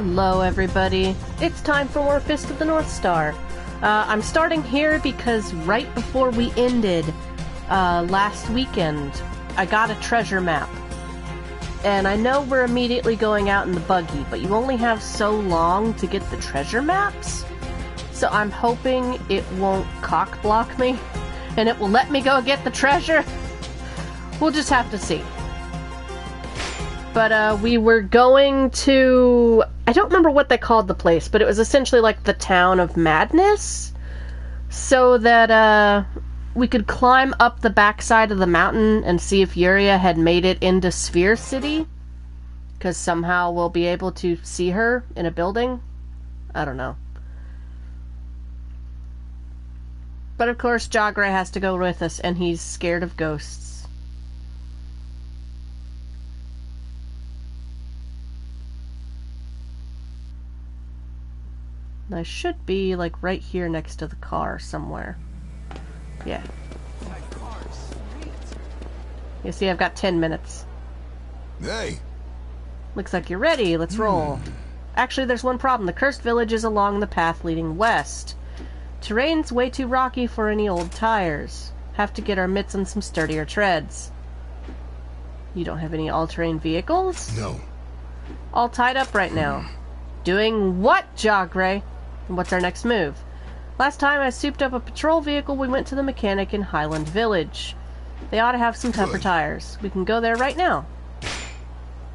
Hello, everybody. It's time for more Fist of the North Star. Uh, I'm starting here because right before we ended uh, last weekend, I got a treasure map. And I know we're immediately going out in the buggy, but you only have so long to get the treasure maps. So I'm hoping it won't cock block me and it will let me go get the treasure. We'll just have to see. But uh, we were going to. I don't remember what they called the place, but it was essentially like the town of madness. So that uh, we could climb up the backside of the mountain and see if Yuria had made it into Sphere City. Because somehow we'll be able to see her in a building. I don't know. But of course, Jagre has to go with us, and he's scared of ghosts. I should be like right here next to the car somewhere. Yeah. You see, I've got 10 minutes. Hey. Looks like you're ready. Let's hmm. roll. Actually, there's one problem. The cursed village is along the path leading west. Terrain's way too rocky for any old tires. Have to get our mitts on some sturdier treads. You don't have any all-terrain vehicles? No. All tied up right now. Hmm. Doing what, Jagre? And what's our next move? Last time I souped up a patrol vehicle, we went to the mechanic in Highland Village. They ought to have some tougher tires. We can go there right now.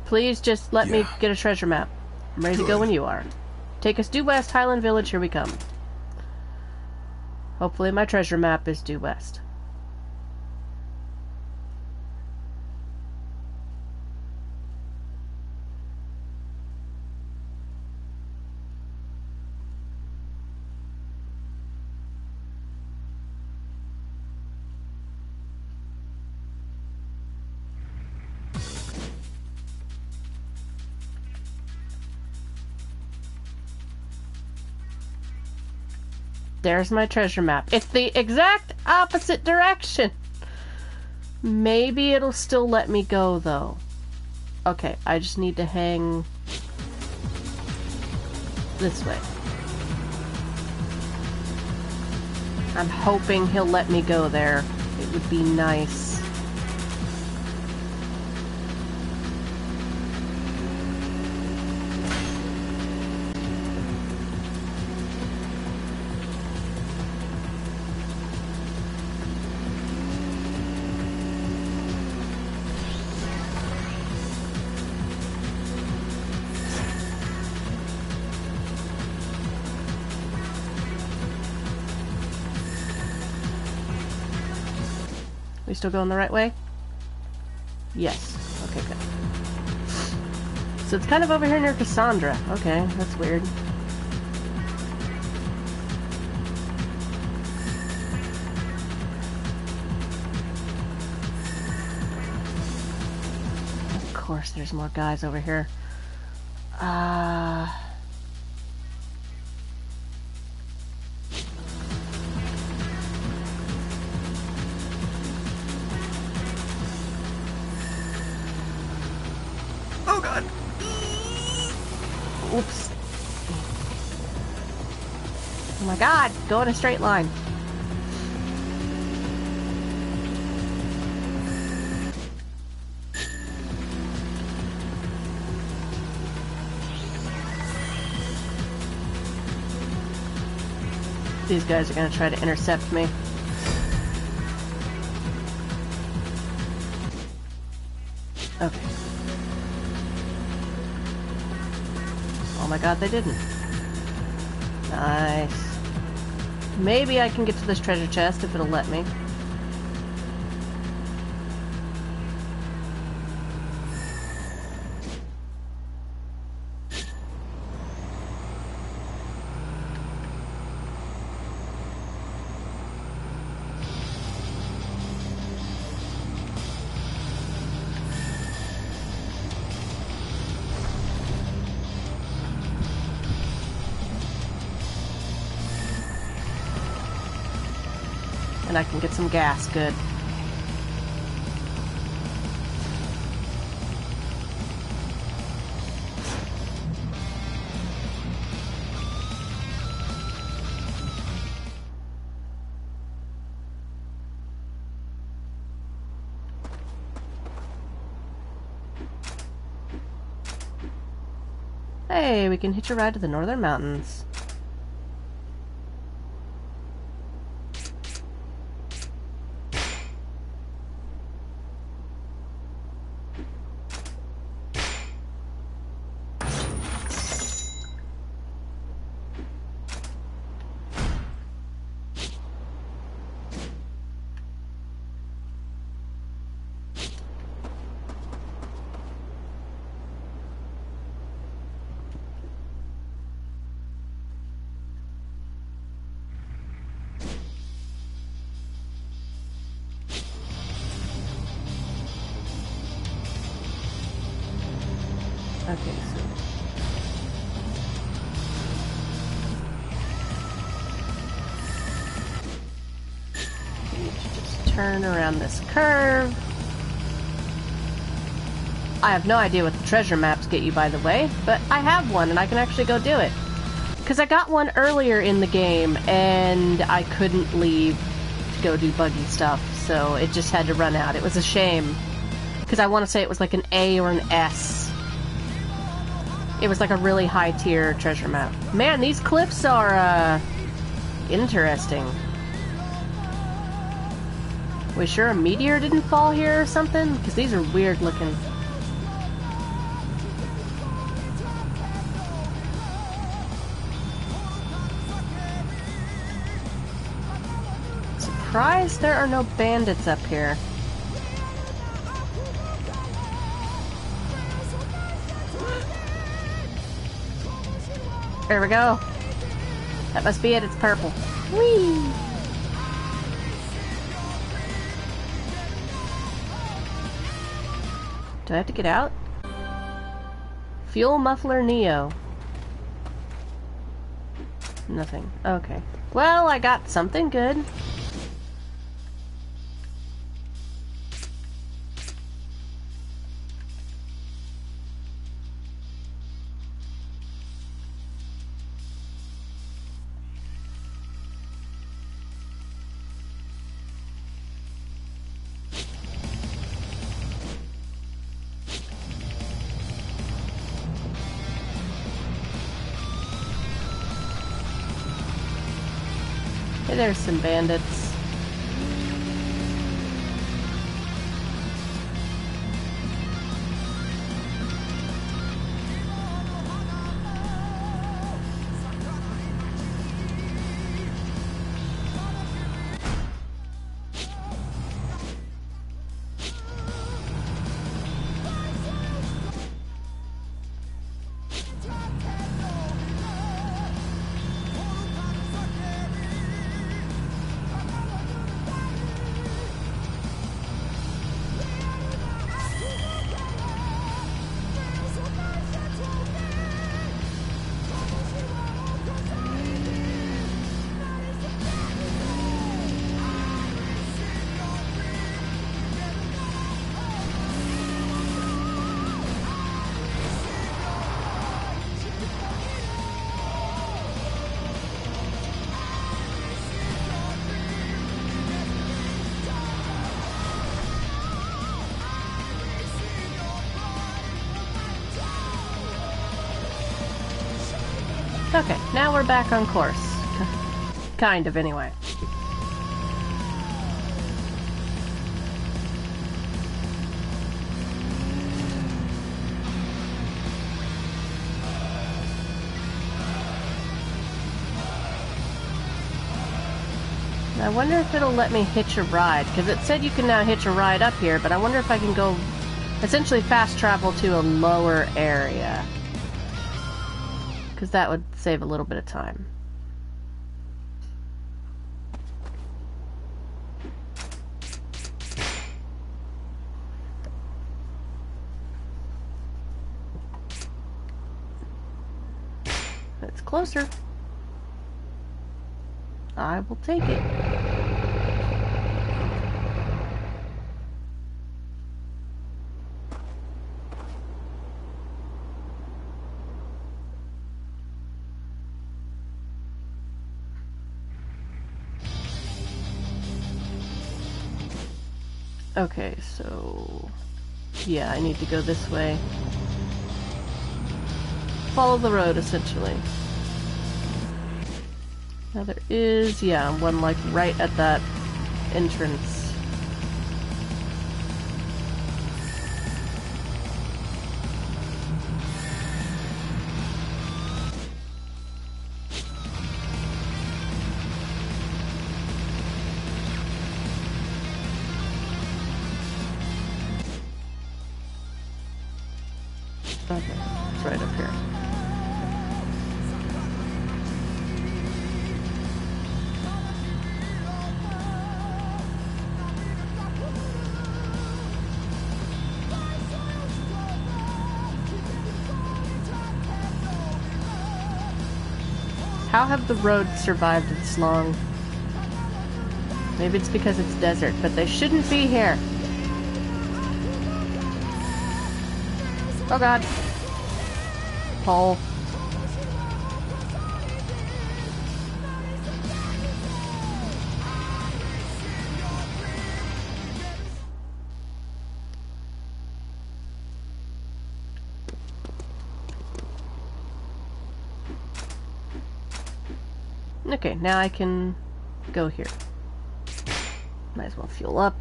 Please just let me get a treasure map. I'm ready to go when you are. Take us due west, Highland Village, here we come. Hopefully my treasure map is due west. There's my treasure map. It's the exact opposite direction. Maybe it'll still let me go though. Okay, I just need to hang this way. I'm hoping he'll let me go there. It would be nice. Still going the right way? Yes. Okay, good. So it's kind of over here near Cassandra. Okay, that's weird. Of course, there's more guys over here. Uh... Oops. Oh my god, go in a straight line. These guys are gonna try to intercept me. Okay. Oh my god, they didn't. Nice. Maybe I can get to this treasure chest if it'll let me. get some gas. Good. Hey, we can hitch a ride to the Northern Mountains. Around this curve. I have no idea what the treasure maps get you, by the way, but I have one and I can actually go do it. Because I got one earlier in the game and I couldn't leave to go do buggy stuff, so it just had to run out. It was a shame. Because I want to say it was like an A or an S. It was like a really high tier treasure map. Man, these cliffs are, uh, interesting. We sure a meteor didn't fall here or something? Because these are weird looking. Surprised there are no bandits up here. There we go. That must be it, it's purple. Whee! Do I have to get out? Fuel muffler Neo. Nothing. Okay. Well, I got something good. There's some bandits. Now we're back on course. kind of, anyway. I wonder if it'll let me hitch a ride, because it said you can now hitch a ride up here, but I wonder if I can go essentially fast travel to a lower area. Because that would save a little bit of time. It's closer. I will take it. Okay, so... Yeah, I need to go this way. follow the road, essentially. Now there is, yeah, one like right at that entrance. Have the road survived this long? Maybe it's because it's desert, but they shouldn't be here. Oh god. Paul. Okay, now I can go here. Might as well fuel up.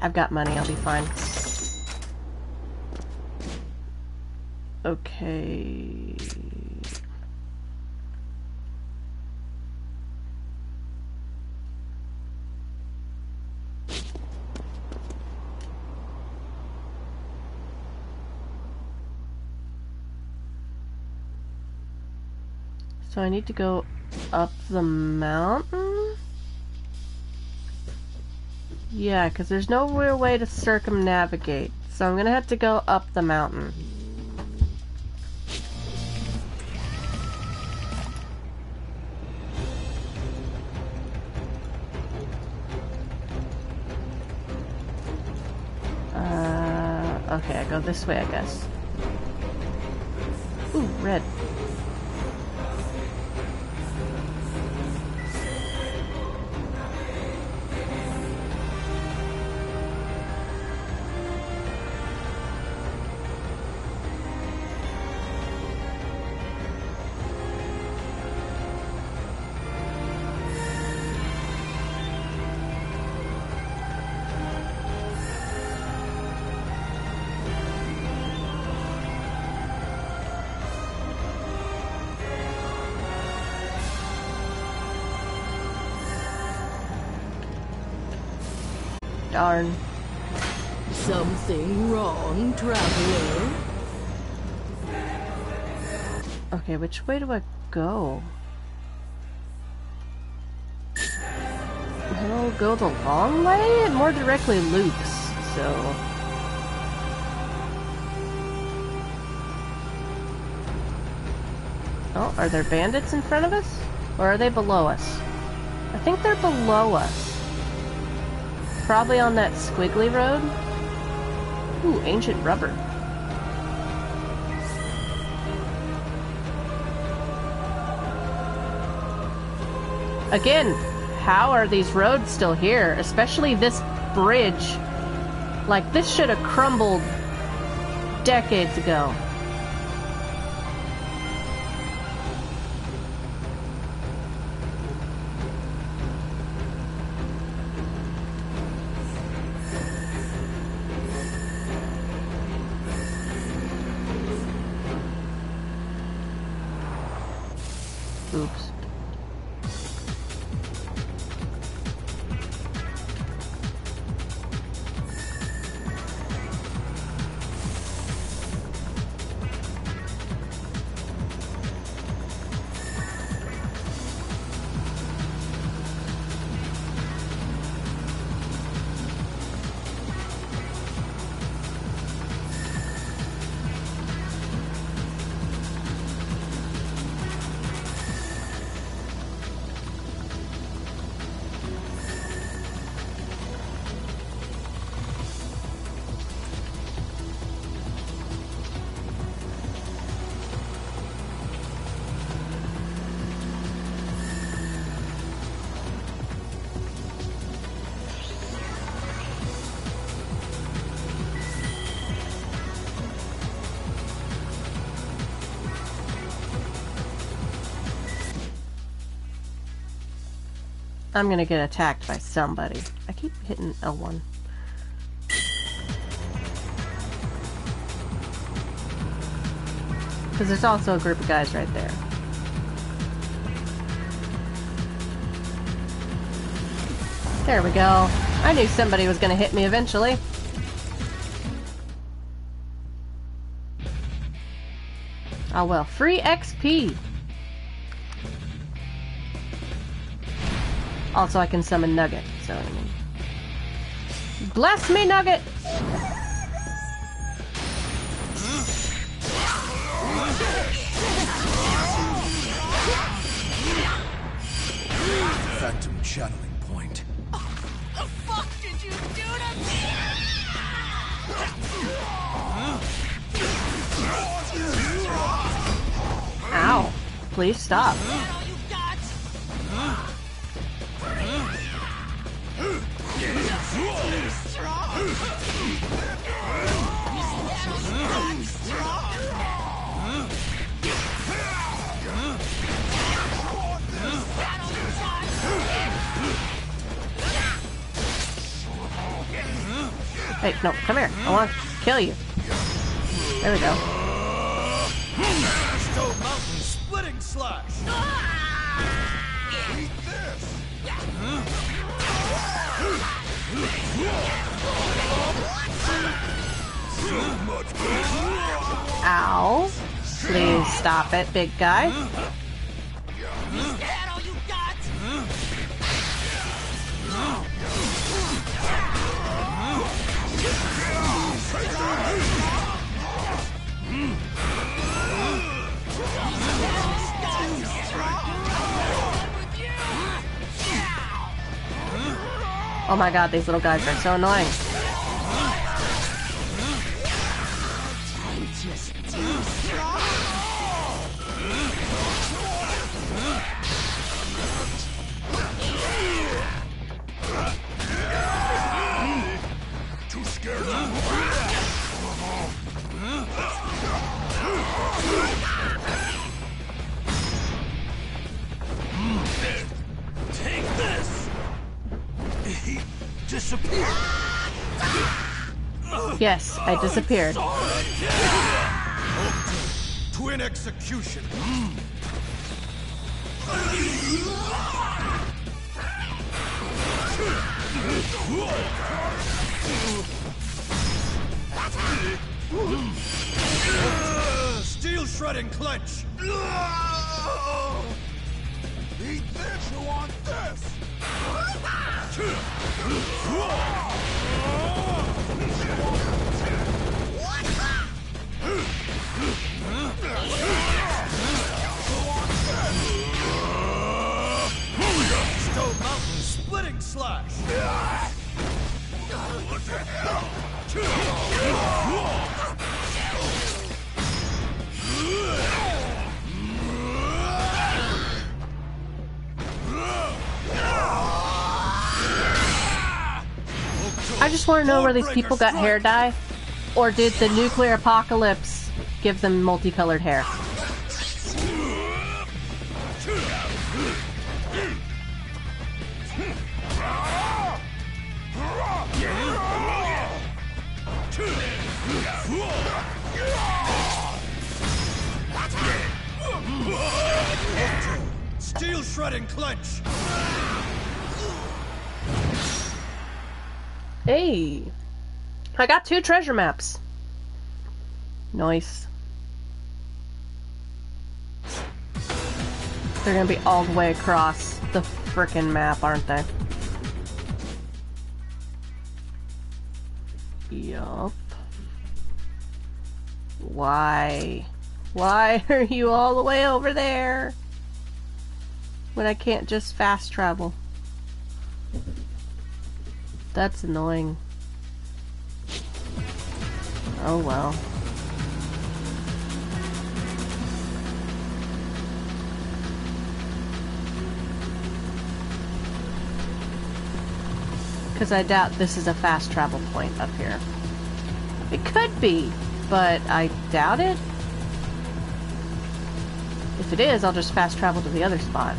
I've got money, I'll be fine. Okay... So I need to go up the mountain? Yeah, because there's no real way to circumnavigate. So I'm going to have to go up the mountain. Uh, okay, I go this way, I guess. Ooh, red. Darn. Something wrong, traveler? Okay, which way do I go? I'll go the long way? It more directly loops, so... Oh, are there bandits in front of us? Or are they below us? I think they're below us. Probably on that squiggly road. Ooh, ancient rubber. Again, how are these roads still here? Especially this bridge. Like, this should have crumbled decades ago. I'm gonna get attacked by somebody. I keep hitting L1. Because there's also a group of guys right there. There we go. I knew somebody was gonna hit me eventually. Oh well, free XP! Also, I can summon Nugget, so I mean... Bless me, Nugget! Phantom channeling point. The fuck did you do to me? Ow. Please stop. Big guy. Oh my god, these little guys are so annoying. I disappeared. Twin execution. Steel shredding clench. Eat this, you want this? Want to know where these people got hair dye. Or did the nuclear apocalypse give them multicolored hair? I got two treasure maps. Nice. They're gonna be all the way across the frickin' map, aren't they? Yup. Why? Why are you all the way over there? When I can't just fast travel. That's annoying. Oh well. Because I doubt this is a fast travel point up here. It could be, but I doubt it. If it is, I'll just fast travel to the other spot.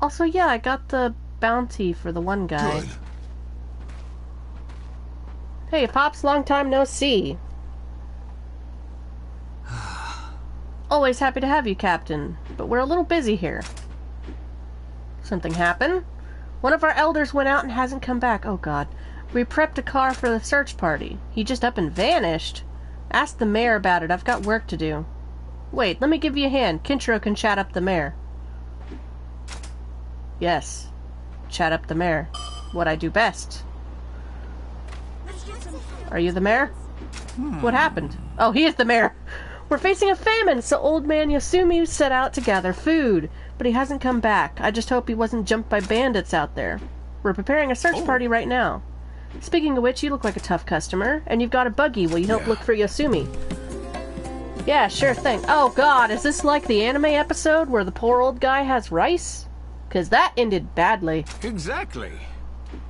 Also, yeah, I got the bounty for the one guy. Good. Hey, Pops, long time no see. Always happy to have you, Captain, but we're a little busy here. Something happened? One of our elders went out and hasn't come back. Oh, God. We prepped a car for the search party. He just up and vanished. Ask the mayor about it. I've got work to do. Wait, let me give you a hand. Kenshiro can chat up the mayor. Yes. Chat up the mayor. What I do best. Are you the mayor? Hmm. What happened? Oh, he is the mayor. We're facing a famine, so old man Yasumi set out to gather food, but he hasn't come back. I just hope he wasn't jumped by bandits out there. We're preparing a search oh. party right now. Speaking of which, you look like a tough customer, and you've got a buggy. Will you help Yeah. look for Yasumi? Yeah, sure thing. Oh god, is this like the anime episode where the poor old guy has rice? Cause that ended badly. Exactly.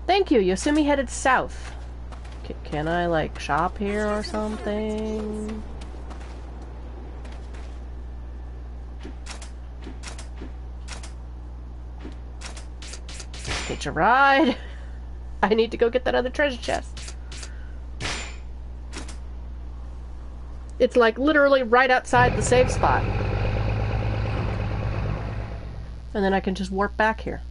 Thank you. Yosumi headed south. C- can I like shop here or something? Hitch a ride. I need to go get that other treasure chest. It's like literally right outside the save spot. And then I can just warp back here.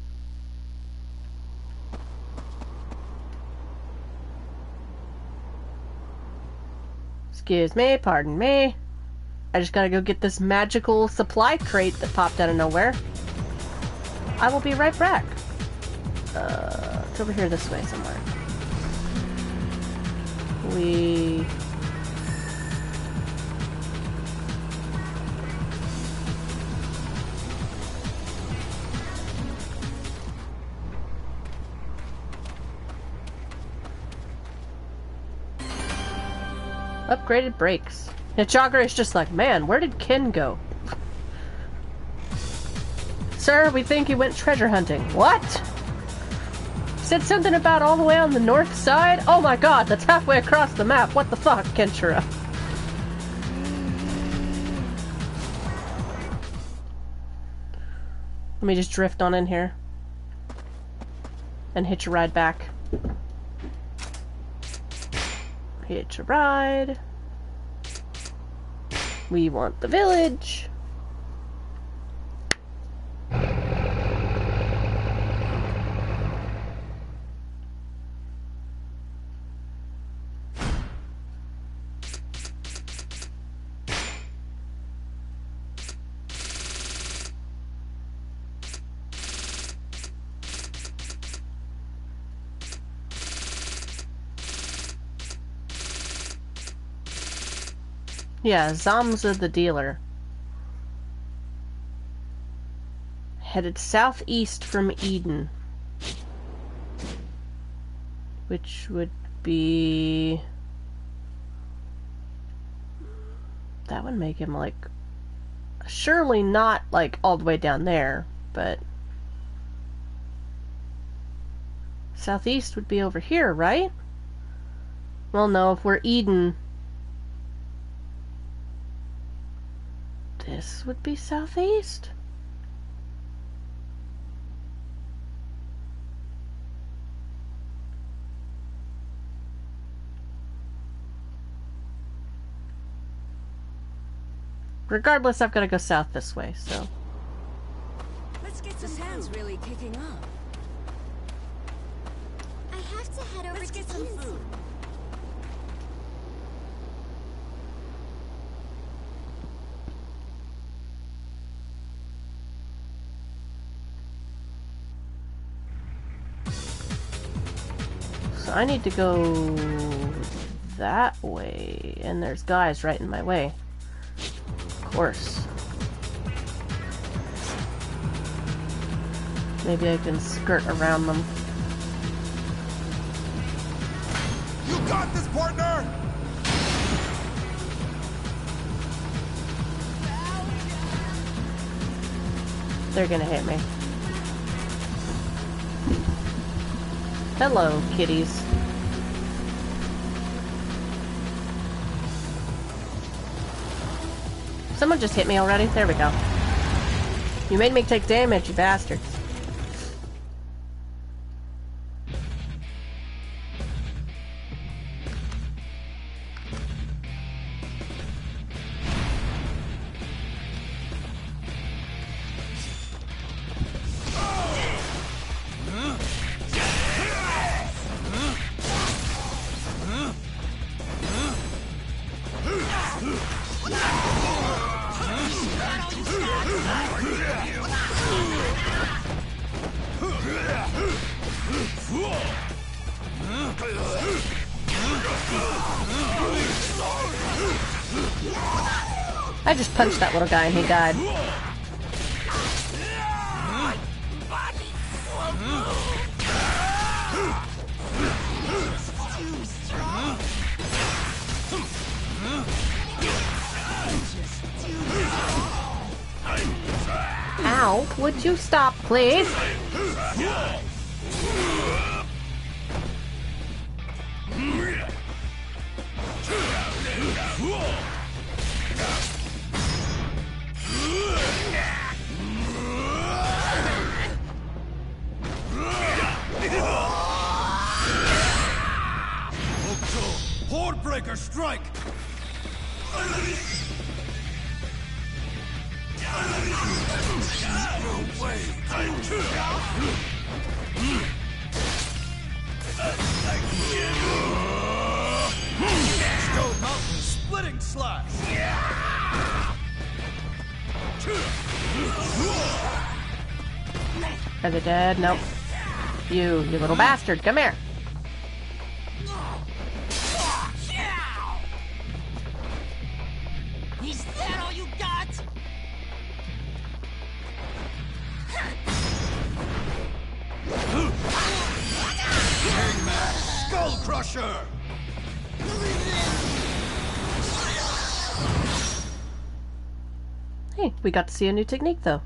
Excuse me, pardon me. I just gotta go get this magical supply crate that popped out of nowhere. I will be right back. Uh, it's over here this way somewhere. We. Upgraded brakes. And Jagre is just like, man, where did Ken go? Sir, we think he went treasure hunting. What? Said something about all the way on the north side? Oh my god, that's halfway across the map. What the fuck, Kenshiro? Let me just drift on in here. And hitch a ride back. Hitch a ride. We want the village. Yeah, Zamza the dealer. Headed southeast from Eden. Which would be. That would make him like. Surely not like all the way down there, but. Southeast would be over here, right? Well, no, if we're Eden. This would be southeast? Regardless, I've got to go south this way, so. Let's get some hands really kicking up. I have to head over Let's to get some Eden's. food. I need to go that way, and there's guys right in my way. Of course. Maybe I can skirt around them. You got this, partner! They're gonna hit me. Hello, kitties. Someone just hit me already? There we go. You made me take damage, you bastards. Punched that little guy and he died. Ow, would you stop, please? Are dead? Nope. You, you little bastard, come here. Is that all you got? Skull Crusher! Hey, we got to see a new technique though.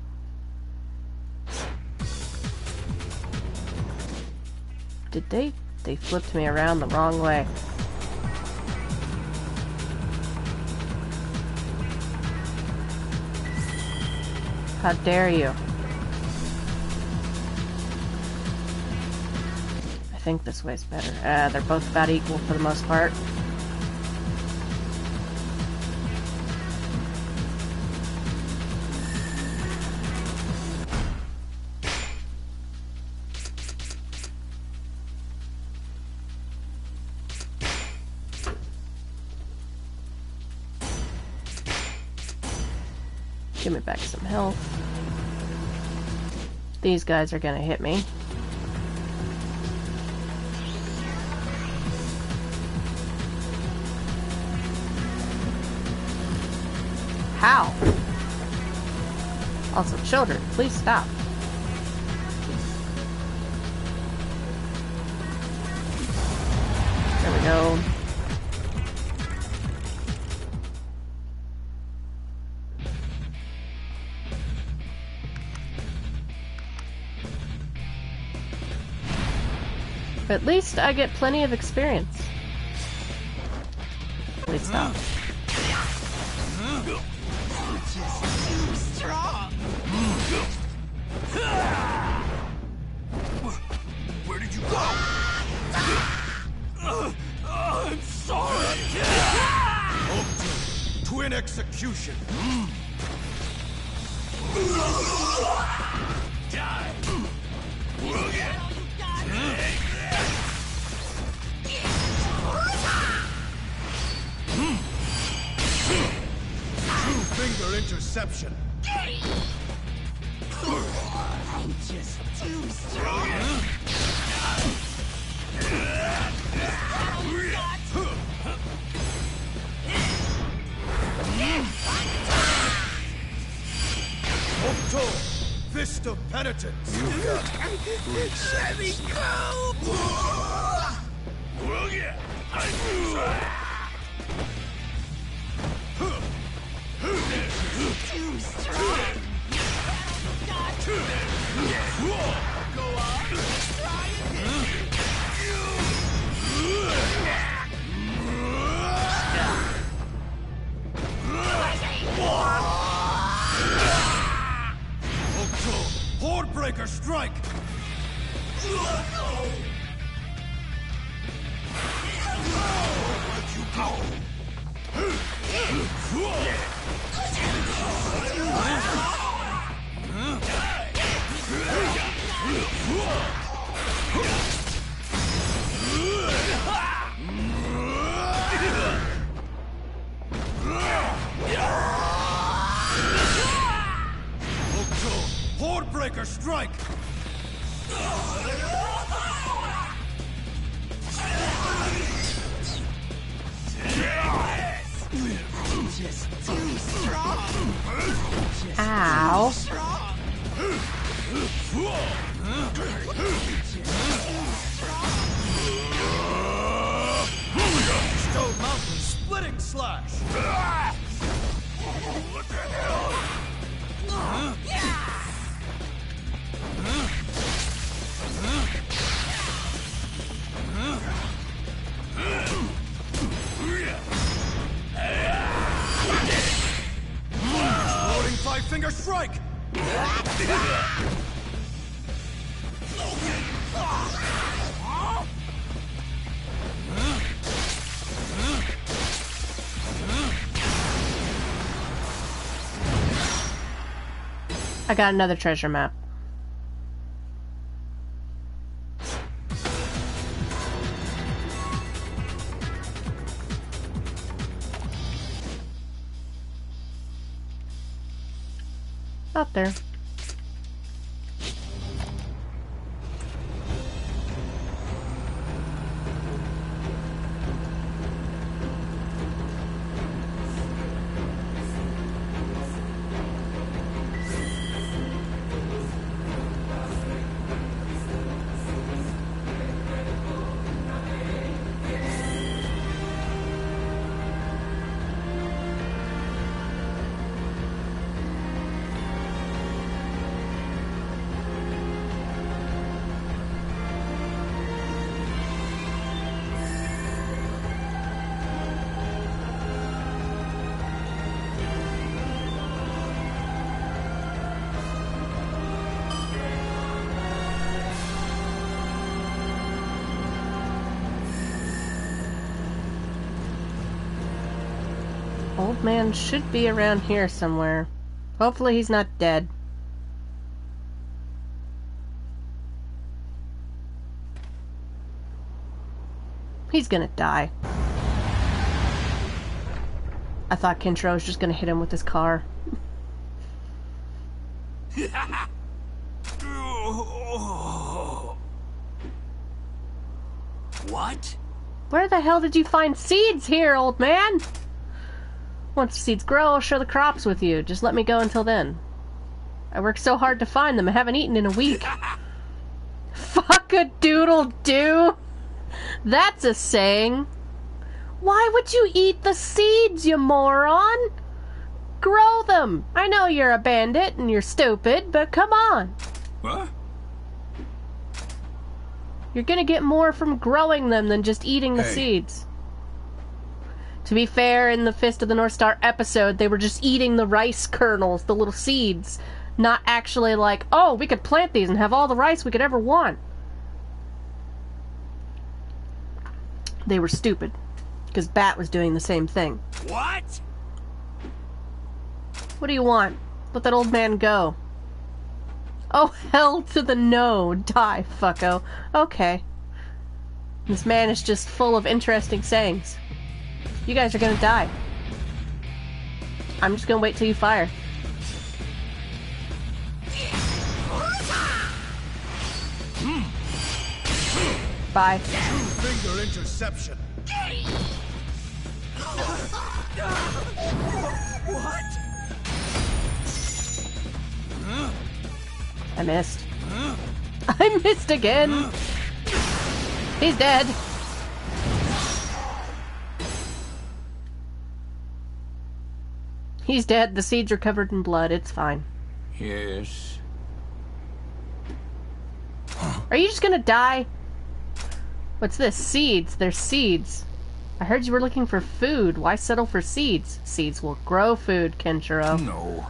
Flipped me around the wrong way. How dare you? I think this way's better. Uh, they're both about equal for the most part. These guys are gonna hit me. How? Also, children, please stop. At least I get plenty of experience. I got another treasure map. Man should be around here somewhere. Hopefully he's not dead. He's gonna die. I thought Kenshiro was just gonna hit him with his car. What? Where the hell did you find seeds here, old man? Once the seeds grow, I'll share the crops with you. Just let me go until then. I worked so hard to find them, I haven't eaten in a week. Fuck a doodle do! That's a saying. Why would you eat the seeds, you moron? Grow them! I know you're a bandit and you're stupid, but come on. What? You're gonna get more from growing them than just eating the Hey. seeds. To be fair, in the Fist of the North Star episode, they were just eating the rice kernels, the little seeds, not actually like, oh, we could plant these and have all the rice we could ever want. They were stupid, because Bat was doing the same thing. What? What do you want? Let that old man go. Oh, hell to the no. Die, fucko. Okay. This man is just full of interesting sayings. You guys are gonna die. I'm just gonna wait till you fire. Bye. Two finger interception. What? I missed. I missed again. He's dead. He's dead. The seeds are covered in blood. It's fine. Yes. Are you just gonna die? What's this? Seeds. They're seeds. I heard you were looking for food. Why settle for seeds? Seeds will grow food, Kenshiro. No.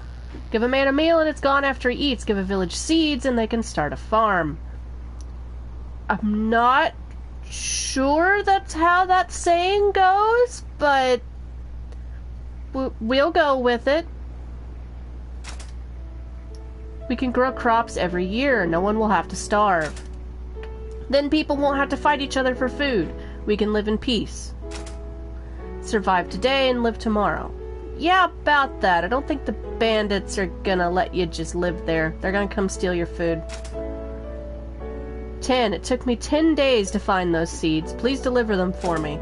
Give a man a meal and it's gone after he eats. Give a village seeds and they can start a farm. I'm not sure that's how that saying goes, but we'll go with it. We can grow crops every year. No one will have to starve. Then people won't have to fight each other for food. We can live in peace. Survive today and live tomorrow. Yeah, about that. I don't think the bandits are gonna let you just live there. They're gonna come steal your food. 10. It took me 10 days to find those seeds. Please deliver them for me.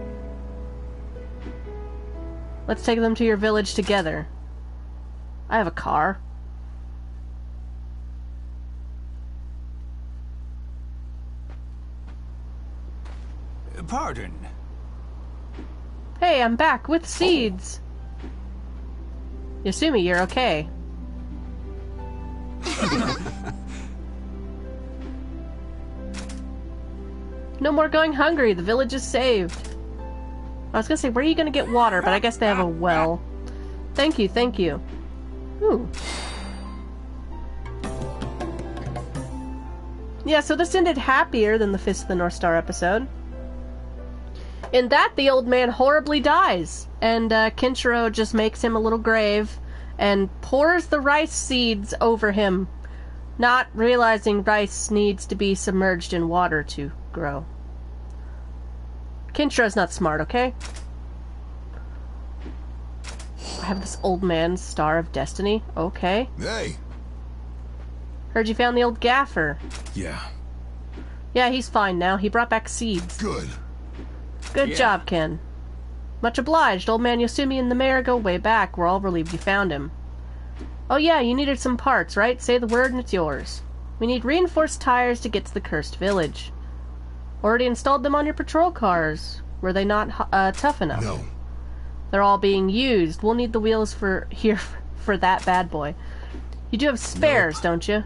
Let's take them to your village together. I have a car. Pardon. Hey, I'm back with oh. seeds. Yasumi, you're okay. no more going hungry. The village is saved. I was gonna say, where are you gonna get water? But I guess they have a well. Thank you, thank you. Ooh. Yeah, so this ended happier than the Fist of the North Star episode. In that, the old man horribly dies, and uh, just makes him a little grave and pours the rice seeds over him, not realizing rice needs to be submerged in water to grow. Kenshiro's not smart, okay? I have this old man's Star of Destiny. Okay. Hey. Heard you found the old gaffer. Yeah. Yeah, he's fine now. He brought back seeds. Good. Good Yeah. job, Ken. Much obliged. Old man Yosumi and the mayor go way back. We're all relieved you found him. Oh yeah, you needed some parts, right? Say the word and it's yours. We need reinforced tires to get to the cursed village. Already installed them on your patrol cars. Were they not uh, tough enough? No. They're all being used. We'll need the wheels for here for that bad boy. You do have spares, don't you?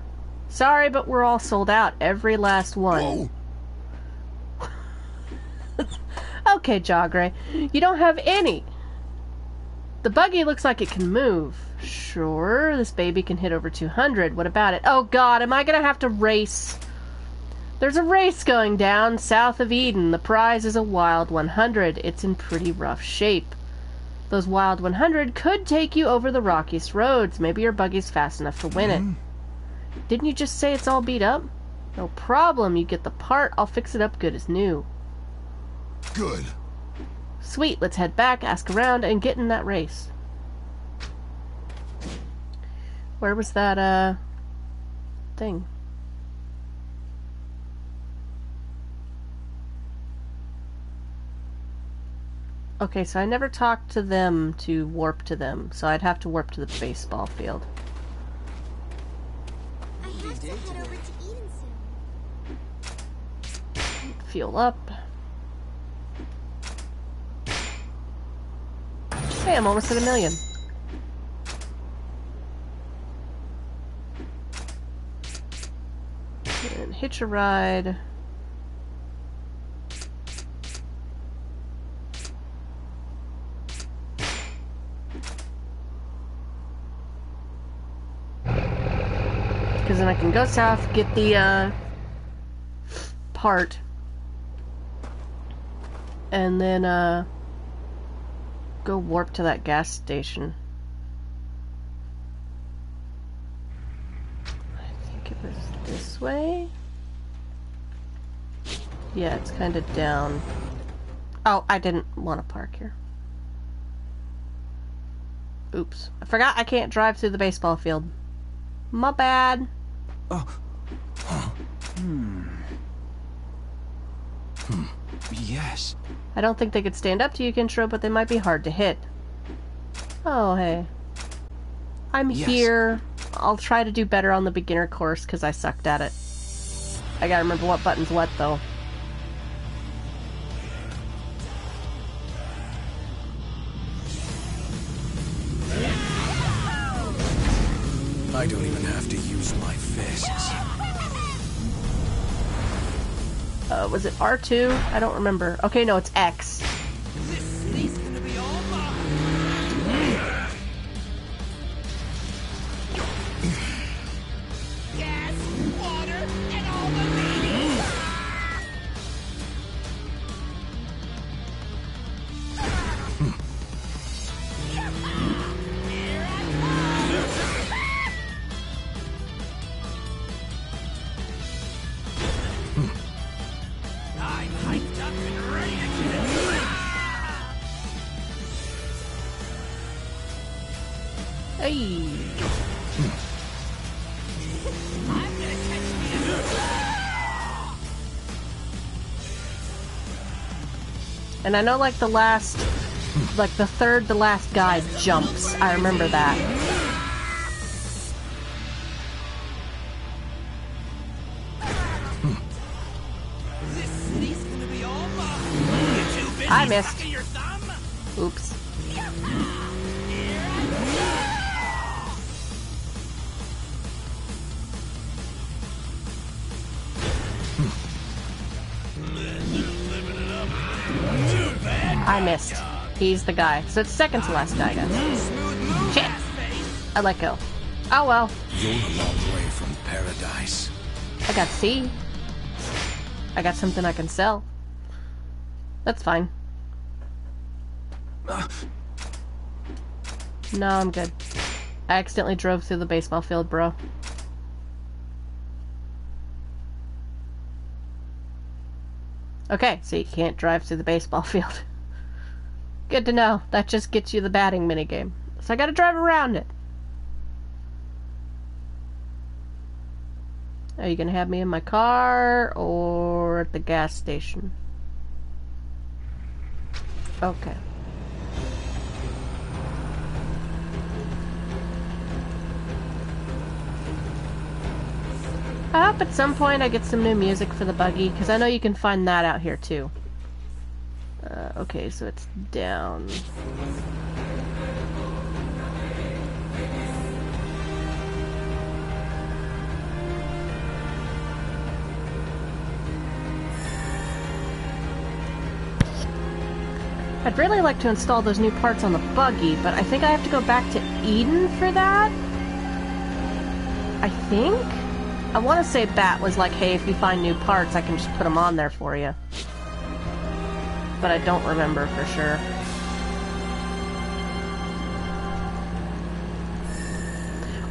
Sorry, but we're all sold out. Every last one. Okay, Jagre, you don't have any. The buggy looks like it can move. Sure, this baby can hit over 200. What about it? Oh god, am I gonna have to race? There's a race going down south of Eden. The prize is a Wild 100. It's in pretty rough shape. Those Wild 100 could take you over the rockiest roads. Maybe your buggy's fast enough to win it. Didn't you just say it's all beat up? No problem. You get the part. I'll fix it up good as new. Good. Sweet, let's head back, ask around, and get in that race. Where was that, uh, thing? Okay, so I never talked to them to warp to them, so I'd have to warp to the baseball field. I have to head over to Eden soon. Fuel up. Hey, I'm almost at a million. And hitch a ride. Then I can go south, get the uh, part, and then uh, go warp to that gas station. I think it was this way. Yeah, it's kind of down. Oh, I didn't want to park here. Oops. I forgot I can't drive through the baseball field. My bad. Oh. Hmm. Hmm. Yes. I don't think they could stand up to you, Kenshiro, but they might be hard to hit. Oh, hey. I'm Yes. here. I'll try to do better on the beginner course because I sucked at it. I gotta remember what button's what, though. I don't even have to use my fists. Uh, was it R2? I don't remember. Okay, no, it's X. And I know like the last, like the third to last guy jumps. I remember that. This city's gonna I missed. He's the guy. So it's second to last guy, guys. Shit. I let go. Oh well. You're a long way from paradise. I got C. I got something I can sell. That's fine. No, I'm good. I accidentally drove through the baseball field, bro. Okay, so you can't drive through the baseball field. Good to know. That just gets you the batting minigame. So I gotta drive around it. Are you gonna have me in my car or at the gas station? Okay. I hope at some point I get some new music for the buggy, because I know you can find that out here too. Uh, okay, so it's down. I'd really like to install those new parts on the buggy, but I think I have to go back to Eden for that? I think? I want to say Bat was like, hey, if you find new parts, I can just put them on there for you. But I don't remember for sure.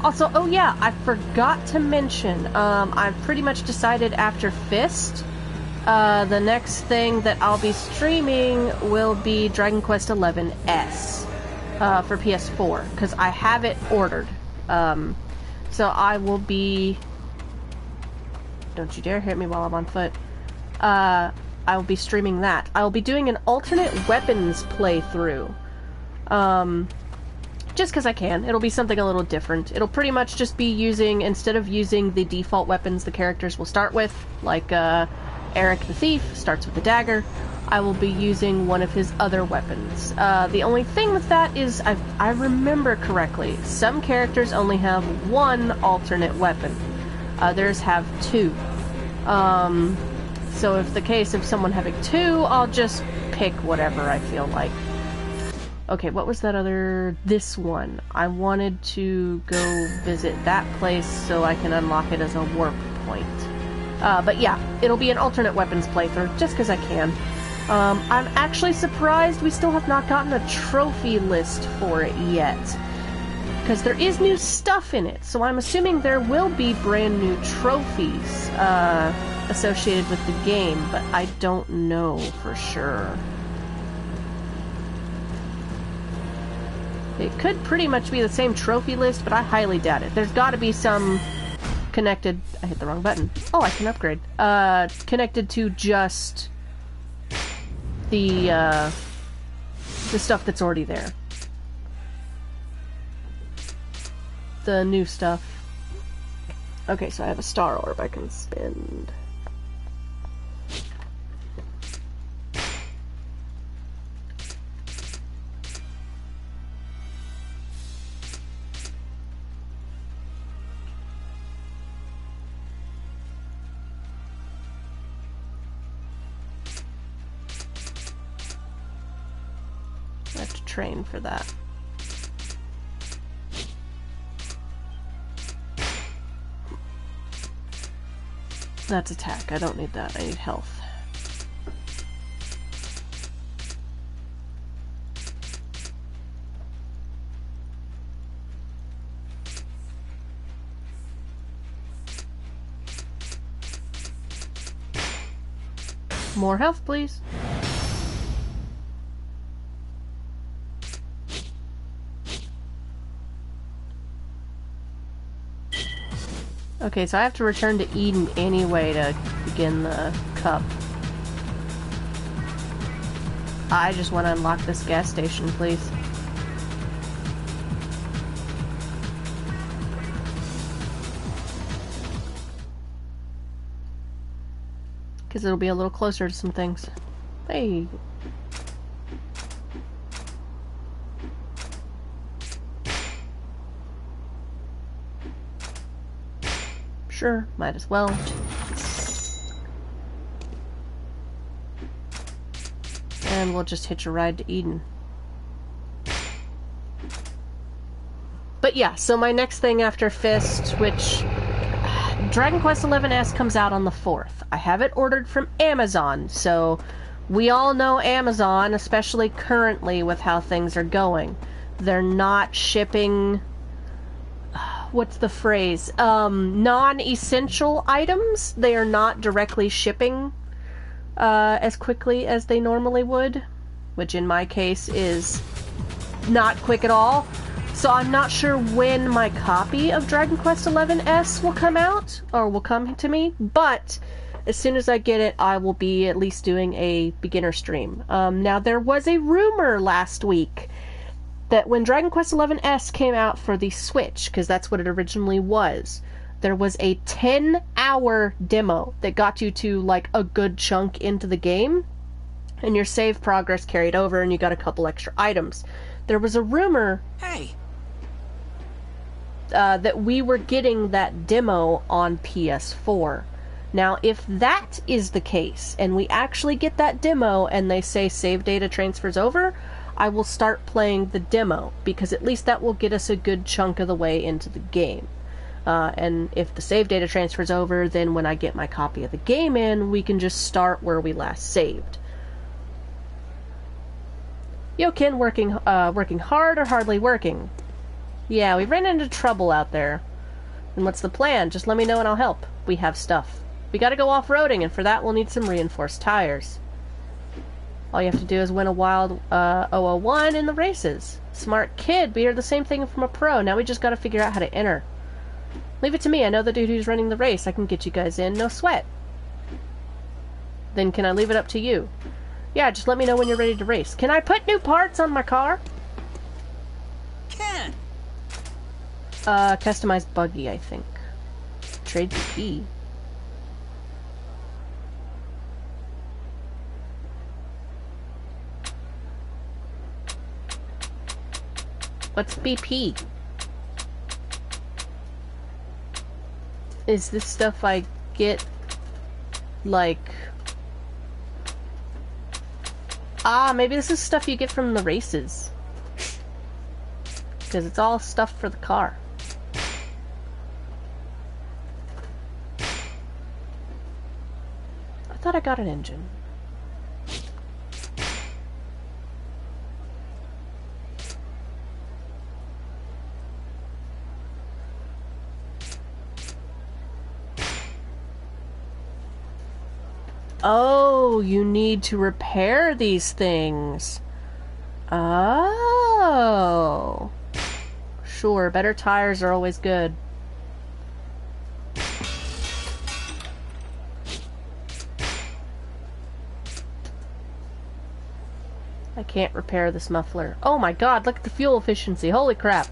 Also, oh yeah, I forgot to mention, um, I've pretty much decided after Fist, uh, the next thing that I'll be streaming will be Dragon Quest XI S uh, for PS4, because I have it ordered. Um, so I will be don't you dare hit me while I'm on foot. Uh, I will be streaming that. I will be doing an alternate weapons playthrough. Um, just because I can. It'll be something a little different. It'll pretty much just be using, instead of using the default weapons the characters will start with, like uh, Erik the Thief starts with a dagger, I will be using one of his other weapons. Uh, the only thing with that is, I, I remember correctly, some characters only have one alternate weapon others have two. Um, so if the case of someone having two, I'll just pick whatever I feel like. Okay, what was that other... this one. I wanted to go visit that place so I can unlock it as a warp point. Uh, but yeah, it'll be an alternate weapons playthrough, just because I can. Um, I'm actually surprised we still have not gotten a trophy list for it yet because there is new stuff in it. So I'm assuming there will be brand new trophies uh, associated with the game, but I don't know for sure. It could pretty much be the same trophy list, but I highly doubt it. There's got to be some connected. I hit the wrong button. Oh, I can upgrade. Uh, connected to just the uh, the stuff that's already there. The new stuff. Okay, so I have a star orb I can spend. Have to train for that. That's attack. I don't need that. I need health. More health, please. Okay, so I have to return to Eden anyway to begin the cup. I just want to unlock this gas station, please. Because it'll be a little closer to some things. Hey. Sure, might as well. And we'll just hitch a ride to Eden. But yeah, so my next thing after Fist, which Dragon Quest XI S comes out on the 4th. I have it ordered from Amazon, so we all know Amazon, especially currently with how things are going. They're not shipping what's the phrase? Um, non-essential items. They are not directly shipping uh, as quickly as they normally would, which in my case is not quick at all. So I'm not sure when my copy of Dragon Quest XI S will come out or will come to me, but as soon as I get it, I will be at least doing a beginner stream. Um, now there was a rumor last week that when Dragon Quest XI S came out for the Switch, because that's what it originally was, there was a 10 hour demo that got you to like a good chunk into the game, and your save progress carried over, and you got a couple extra items. There was a rumor Hey, uh, that we were getting that demo on PS4. Now, if that is the case, and we actually get that demo and they say save data transfers over, I will start playing the demo because at least that will get us a good chunk of the way into the game. Uh, and if the save data transfers over, then when I get my copy of the game in, we can just start where we last saved. Yo, Ken, working uh, working hard or hardly working? Yeah, we ran into trouble out there. And what's the plan? Just let me know and I'll help. We have stuff. We gotta go off-roading, and for that we'll need some reinforced tires. All you have to do is win a wild uh, 001 in the races. Smart kid, we heard the same thing from a pro. Now we just gotta figure out how to enter. Leave it to me. I know the dude who's running the race. I can get you guys in. No sweat. Then can I leave it up to you? Yeah, just let me know when you're ready to race. Can I put new parts on my car? Can. Uh, customized buggy, I think. Trade BP. What's BP? Is this stuff I get, like... Ah, maybe this is stuff you get from the races. Because it's all stuff for the car. I thought I got an engine. Oh, you need to repair these things. Oh. Sure, better tires are always good. I can't repair this muffler. Oh my god, look at the fuel efficiency. Holy crap.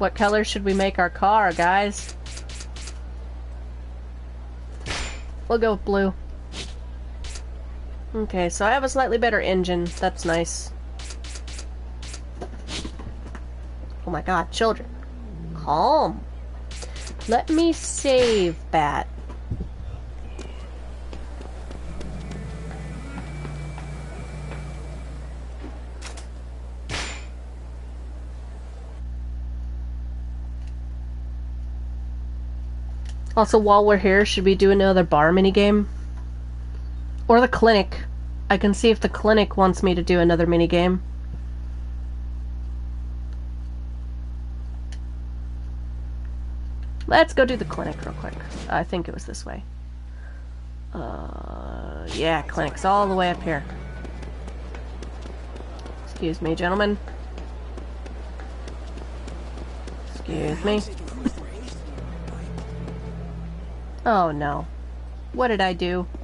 What color should we make our car, guys? We'll go with blue. Okay, so I have a slightly better engine. That's nice. Oh my god, children. Calm. Let me save Bat. Also, while we're here, should we do another bar mini game? Or the clinic. I can see if the clinic wants me to do another mini game. Let's go do the clinic real quick. I think it was this way. Uh, yeah, clinic's all the way up here. Excuse me, gentlemen. Excuse me. Oh no. What did I do?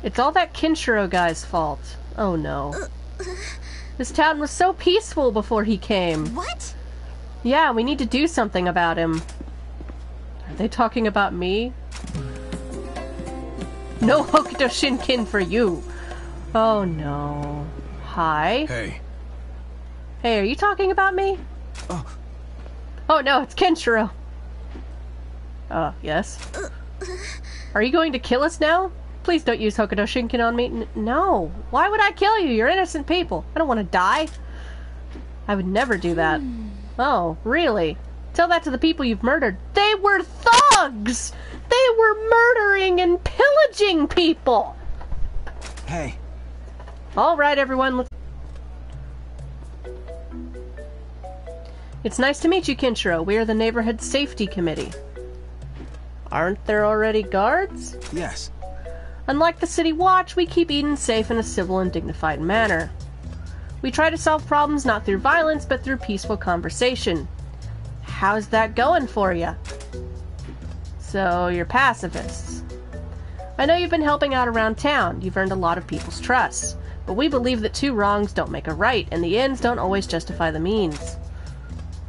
It's all that Kenshiro guy's fault. Oh no. This town was so peaceful before he came. What? Yeah, we need to do something about him. Are they talking about me? No Hokuto Shinken for you. Oh no. Hi. Hey, Hey, are you talking about me? Oh. Oh no, it's Kenshiro. Oh, yes. Are you going to kill us now? Please don't use Hokuto Shinken on me. N- no. Why would I kill you? You're innocent people. I don't want to die. I would never do that. Oh, really? Tell that to the people you've murdered. They were thugs! They were murdering and pillaging people! hey. All right, everyone. Let's... It's nice to meet you, Kenshiro. We are the Neighborhood Safety Committee. Aren't there already guards? Yes. Unlike the City Watch, we keep Eden safe in a civil and dignified manner. We try to solve problems not through violence, but through peaceful conversation. How's that going for you? So, you're pacifists. I know you've been helping out around town. You've earned a lot of people's trust. But we believe that two wrongs don't make a right, and the ends don't always justify the means.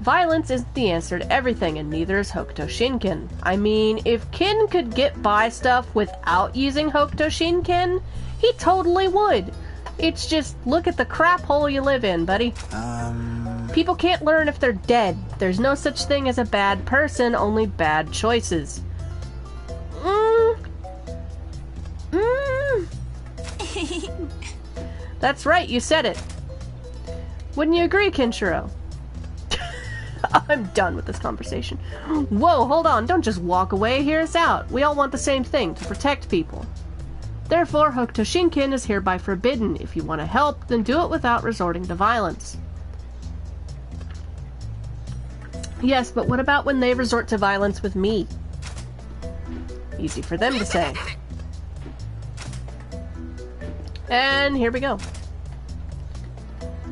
Violence isn't the answer to everything, and neither is Hokuto Shinken. I mean, if Kin could get by stuff without using Hokuto Shinken, he totally would. It's just look at the crap hole you live in, buddy. Um. People can't learn if they're dead. There's no such thing as a bad person, only bad choices. Mm. Mm. That's right, you said it. Wouldn't you agree, Kenshiro? I'm done with this conversation. Whoa, hold on, don't just walk away, hear us out. We all want the same thing to protect people. Therefore, Hokuto Shinken is hereby forbidden. If you want to help, then do it without resorting to violence. Yes, but what about when they resort to violence with me? Easy for them to say. And here we go.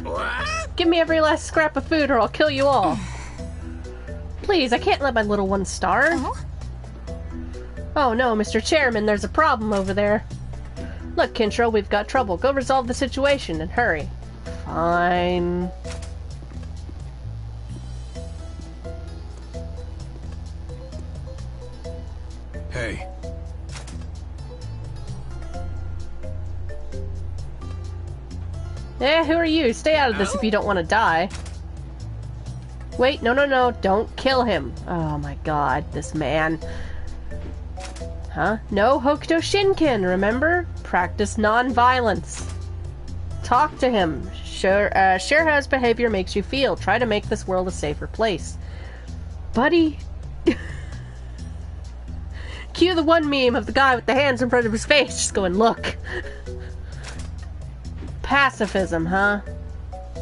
What? Give me every last scrap of food or I'll kill you all. Please, I can't let my little one starve. Oh? Oh no, Mr. Chairman, there's a problem over there. Look, Kenshiro, we've got trouble. Go resolve the situation and hurry. Fine. Hey. Eh, who are you? Stay out of this if you don't want to die. Wait, no, no, no, don't kill him. Oh my god, this man. Huh? No Hokuto Shinken, remember? Practice non-violence. Talk to him. Share, uh, share how his behavior makes you feel. Try to make this world a safer place. Buddy. Cue the one meme of the guy with the hands in front of his face, just going, look. Pacifism, huh?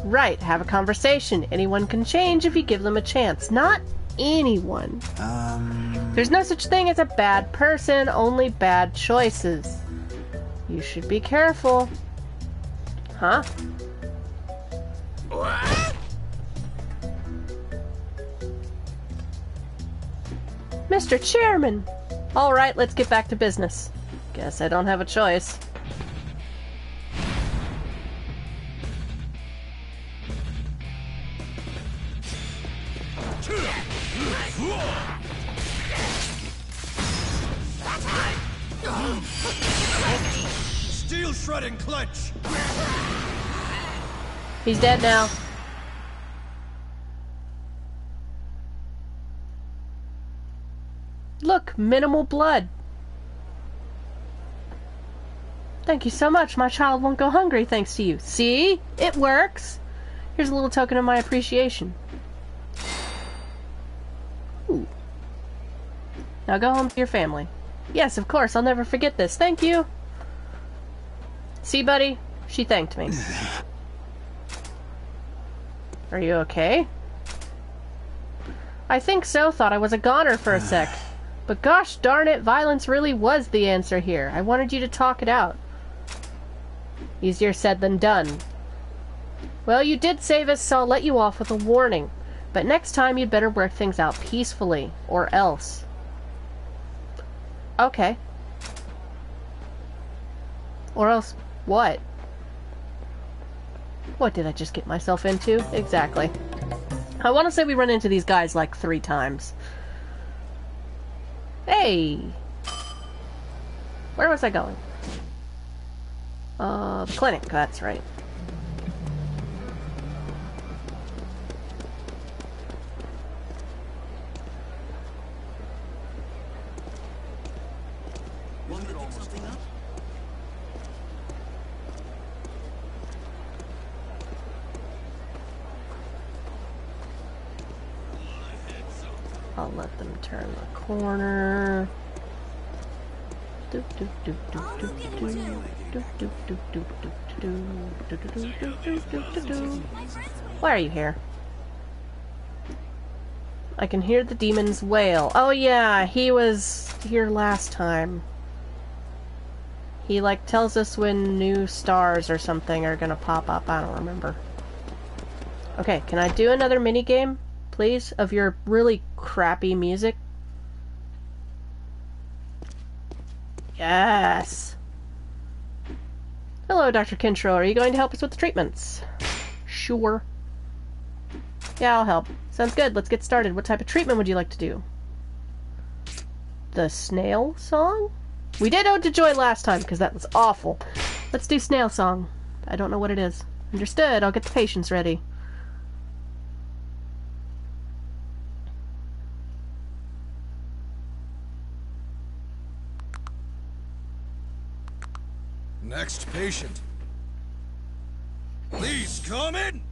Right, have a conversation. Anyone can change if you give them a chance. Not anyone. Um. There's no such thing as a bad person, only bad choices. You should be careful. Huh? What? Mr. Chairman! Alright, let's get back to business. Guess I don't have a choice. Steel shredding clench! He's dead now. Look, minimal blood. Thank you so much. My child won't go hungry thanks to you. See? It works. Here's a little token of my appreciation. Ooh. Now go home to your family. Yes, of course. I'll never forget this. Thank you. See, buddy? She thanked me. Are you okay? I think so. Thought I was a goner for a sec. But gosh darn it, violence really was the answer here. I wanted you to talk it out. Easier said than done. Well, you did save us, so I'll let you off with a warning. But next time you'd better work things out peacefully, or else. Okay. Or else what? What did I just get myself into? Exactly. I want to say we run into these guys like three times. Hey! Where was I going? Uh, clinic, that's right. I'll let them turn the corner. Why are you here? I can hear the demon's wail. Oh yeah, he was here last time. He like tells us when new stars or something are gonna pop up. I don't remember. Okay, can I do another mini game, please, of your really crappy music? Yes. Hello, Dr. Kenshiro. Are you going to help us with the treatments? Sure. Yeah, I'll help. Sounds good. Let's get started. What type of treatment would you like to do? The snail song? We did Ode to Joy last time because that was awful. Let's do snail song. I don't know what it is. Understood. I'll get the patients ready. Next patient. Please come in.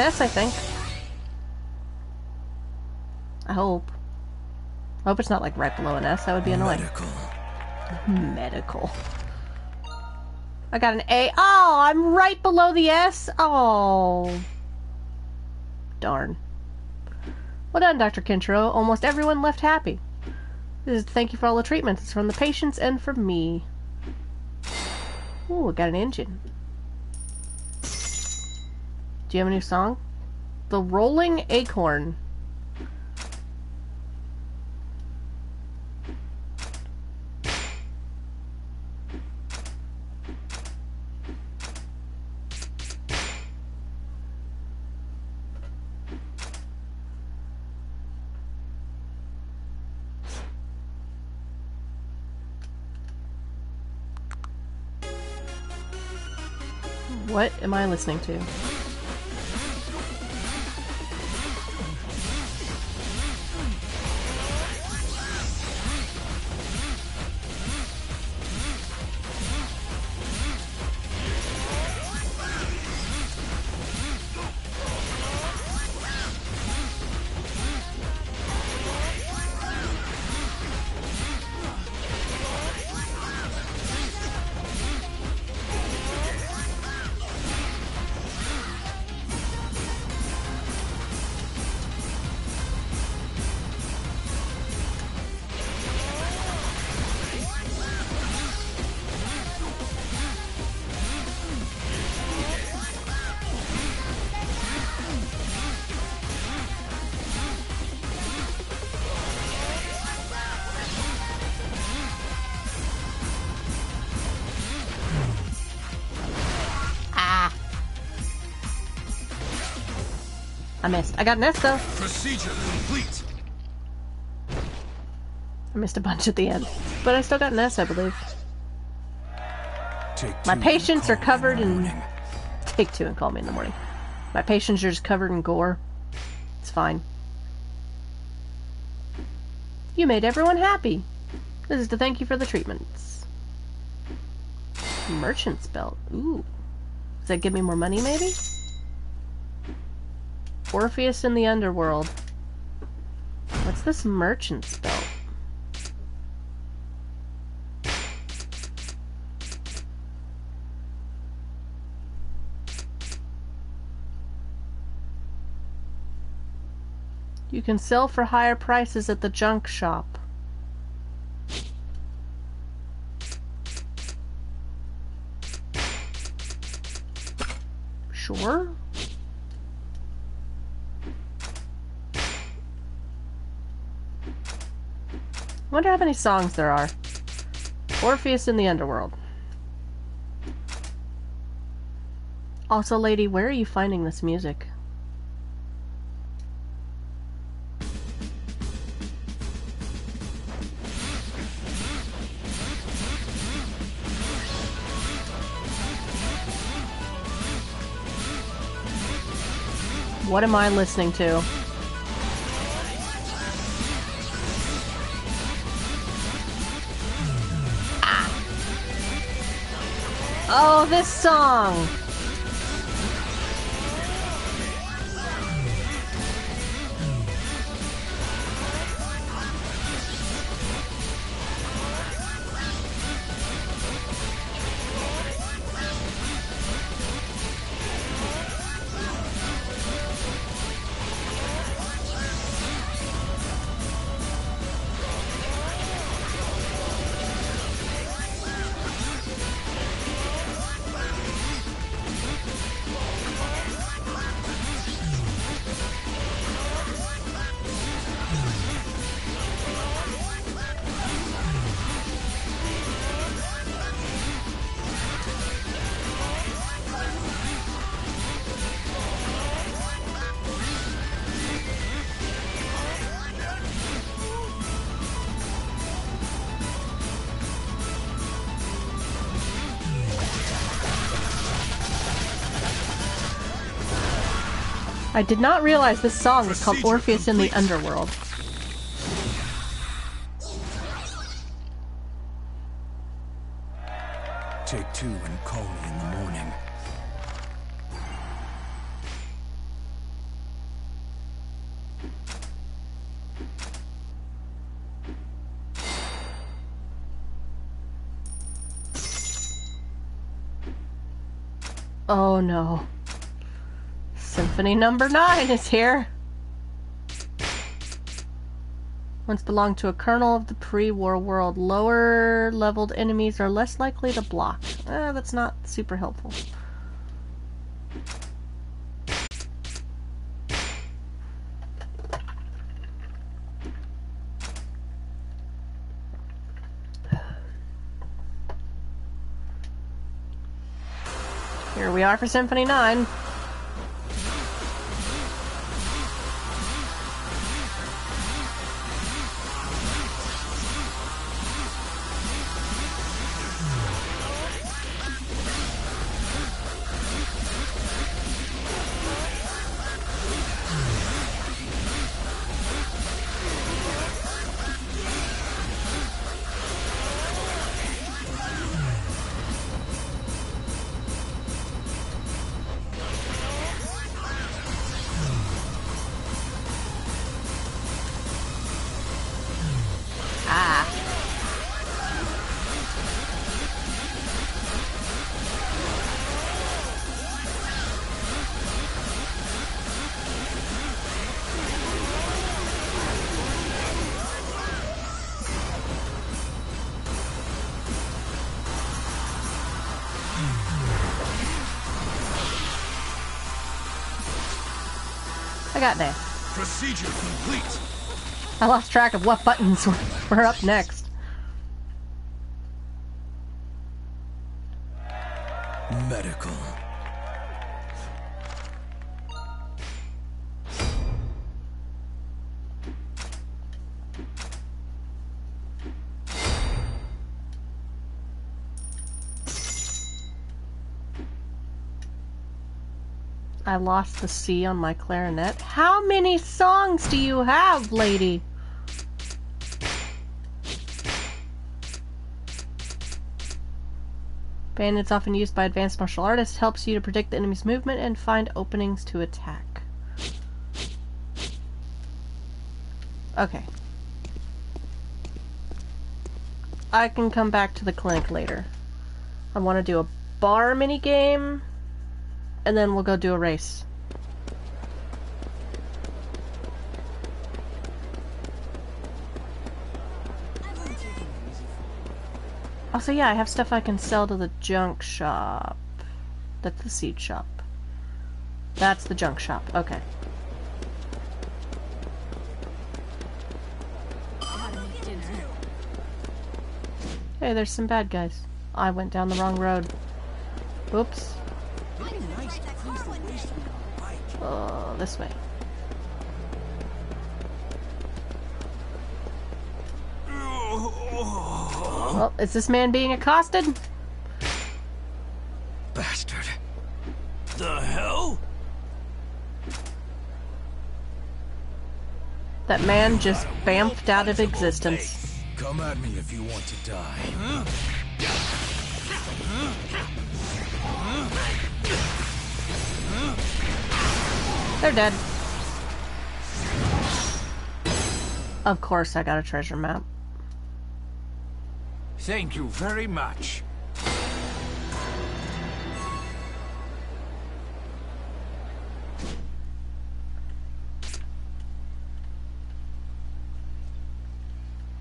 I S, I think. I hope. I hope it's not like right below an S. That would be annoying. Medical. Medical. I got an A. Oh, I'm right below the S. Oh. Darn. Well done, Dr. Kenshiro. Almost everyone left happy. This is thank you for all the treatments. It's from the patients and from me. Ooh, I got an engine. Do you have a new song? The Rolling Acorn. What am I listening to? Missed. I got an S though. Procedure complete. I missed a bunch at the end. But I still got an S, I believe. Take My patients are covered in. Take two and call me in the morning. My patients are just covered in gore. It's fine. You made everyone happy. This is to thank you for the treatments. Merchant's belt. Ooh. Does that give me more money, maybe? Orpheus in the underworld. What's this merchant's belt? You can sell for higher prices at the junk shop. Sure. Wonder how many songs there are. Orpheus in the Underworld. Also, lady, where are you finding this music? What am I listening to? Oh, this song! I did not realize this song was called Orpheus in the. Underworld. Take two and call me in the morning. Oh no. Symphony number nine is here. Once belonged to a colonel of the pre-war world. Lower leveled enemies are less likely to block. Eh, that's not super helpful. Here we are for Symphony 9. Procedure complete. I lost track of what buttons were, were up next. I lost the C on my clarinet. How many songs do you have, lady? Bandits often used by advanced martial artists helps you to predict the enemy's movement and find openings to attack. Okay. I can come back to the clinic later. I want to do a bar mini game, and then we'll go do a race. Also, yeah, I have stuff I can sell to the junk shop. That's the seed shop. That's the junk shop. Okay. Hey, there's some bad guys. I went down the wrong road. Oops. Oh, this way. Well, is this man being accosted? Bastard. The hell? That man just bamfed out of existence. Come at me if you want to die. Hmm? They're dead. Of course, I got a treasure map. Thank you very much.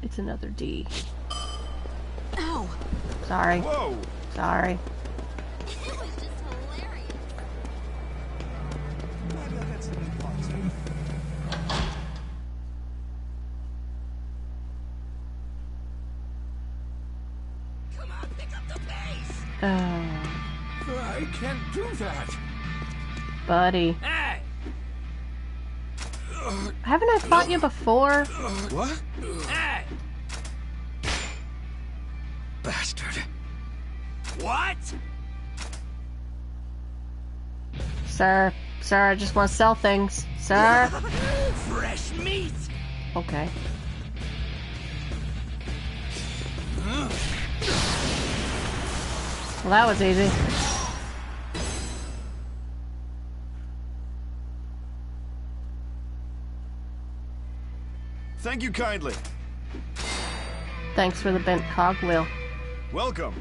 It's another D. Ow! Sorry. Whoa! Sorry. Oh, I can't do that. buddy. Hey! Haven't I fought you before? What? Hey! Bastard. What? Sir, sir, I just want to sell things. Sir? Fresh meat! Okay. Well, that was easy. Thank you kindly. Thanks for the bent cogwheel. Welcome.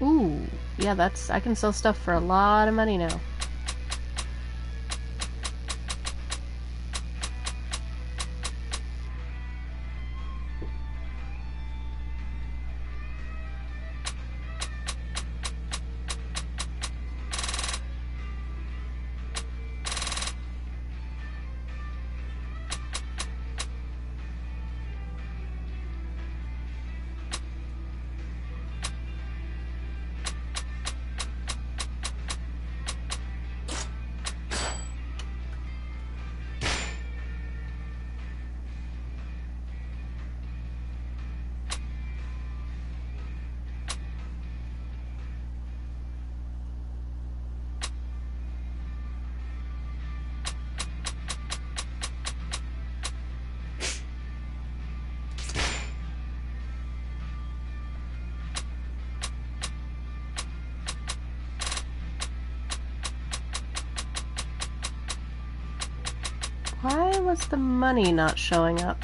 Ooh, yeah, that's I can sell stuff for a lot of money now. Money not showing up?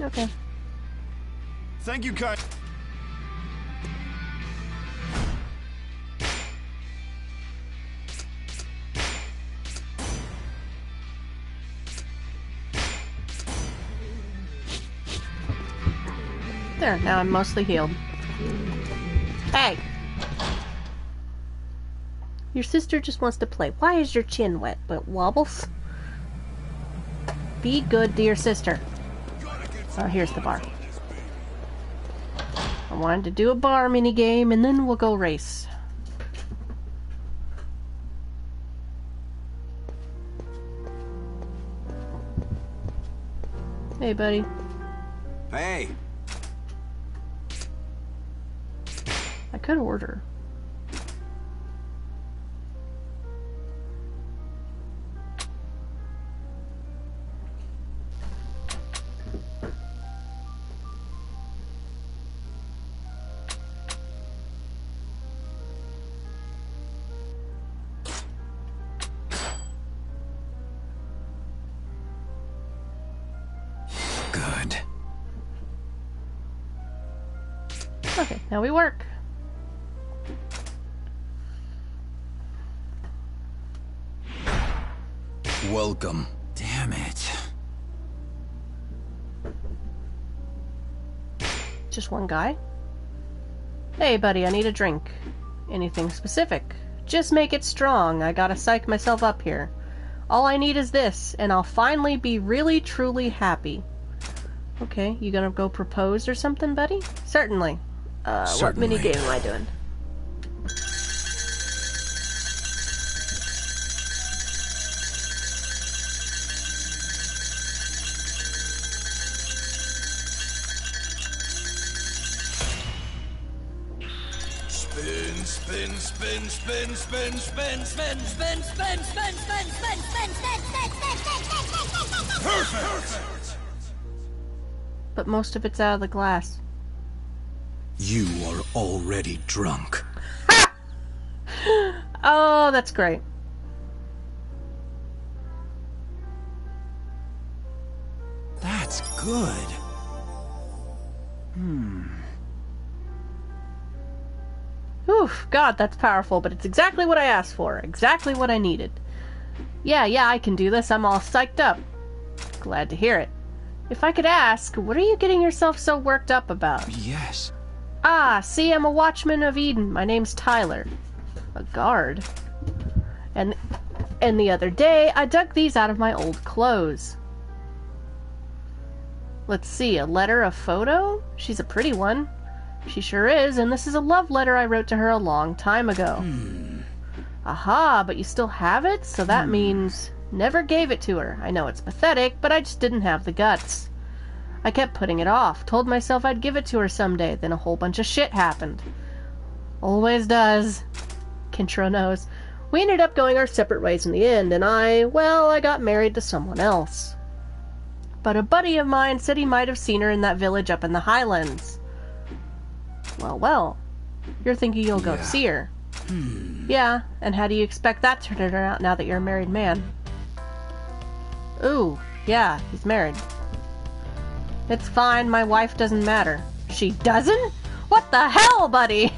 Okay. Thank you Kai. There, now I'm mostly healed. Hey! Your sister just wants to play. Why is your chin wet? But wobbles? Be good to your sister. Oh, here's the bar. I wanted to do a bar mini game and then we'll go race. Hey, buddy. Hey, I could order. Welcome. Damn it. Just one guy? Hey, buddy, I need a drink. Anything specific? Just make it strong. I gotta psych myself up here. All I need is this, and I'll finally be really, truly happy. Okay, you gonna go propose or something, buddy? Certainly. Uh, Certainly. what mini game am I doing? Spin, spin, spin, spin, spin. Spin, spin, spin, spin, spin, spin, spin, spin, spin, spin, spin, spin, spin, spin, Perfect! But most of it's out of the glass. You are already drunk. Oh, that's great. That's good. Oof, God, that's powerful, but it's exactly what I asked for. Exactly what I needed. Yeah, yeah, I can do this. I'm all psyched up. Glad to hear it. If I could ask, what are you getting yourself so worked up about? Yes. Ah, see, I'm a watchman of Eden. My name's Tyler. A guard. And and the other day, I dug these out of my old clothes. Let's see, a letter, a photo? She's a pretty one. She sure is, and this is a love letter I wrote to her a long time ago. Hmm. Aha, but you still have it? So that hmm. means never gave it to her. I know it's pathetic, but I just didn't have the guts. I kept putting it off, told myself I'd give it to her someday, then a whole bunch of shit happened. Always does. Kenshiro knows. We ended up going our separate ways in the end, and I, well, I got married to someone else. But a buddy of mine said he might have seen her in that village up in the highlands. Well, well. You're thinking you'll go Yeah. see her. Hmm. Yeah, and how do you expect that to turn out now that you're a married man? Ooh, yeah, he's married. It's fine, my wife doesn't matter. She doesn't? What the hell, buddy?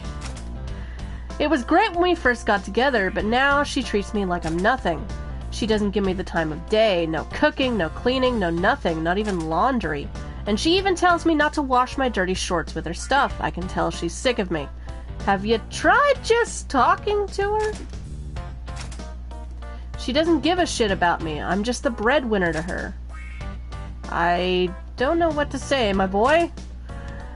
It was great when we first got together, but now she treats me like I'm nothing. She doesn't give me the time of day, no cooking, no cleaning, no nothing, not even laundry. And she even tells me not to wash my dirty shorts with her stuff. I can tell she's sick of me. Have you tried just talking to her? She doesn't give a shit about me. I'm just the breadwinner to her. I don't know what to say, my boy.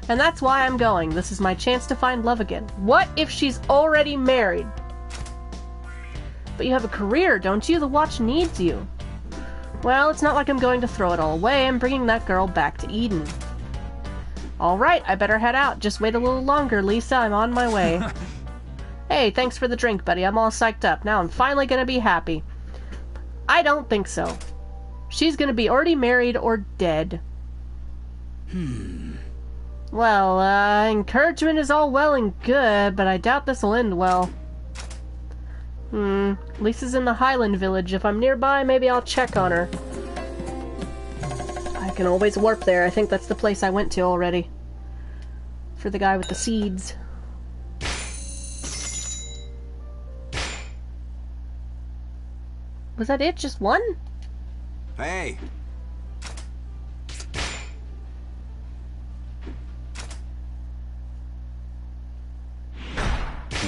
And that's why I'm going. This is my chance to find love again. What if she's already married? But you have a career, don't you? The watch needs you. Well, it's not like I'm going to throw it all away. I'm bringing that girl back to Eden. All right, I better head out. Just wait a little longer, Lisa. I'm on my way. hey, thanks for the drink, buddy. I'm all psyched up. Now I'm finally going to be happy. I don't think so. She's going to be already married or dead. Hmm. Well, uh, encouragement is all well and good, but I doubt this'll end well. Hmm, Lisa's in the Highland Village. If I'm nearby, maybe I'll check on her. I can always warp there. I think that's the place I went to already. For the guy with the seeds. Was that it? Just one? Hey!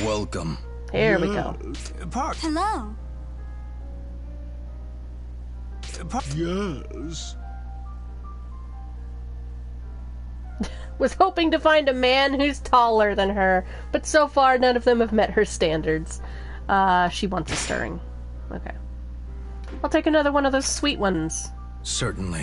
Welcome. Here we go. Part. Hello. Yes. Was hoping to find a man who's taller than her, but so far none of them have met her standards. Uh, she wants a stirring. Okay. I'll take another one of those sweet ones. Certainly.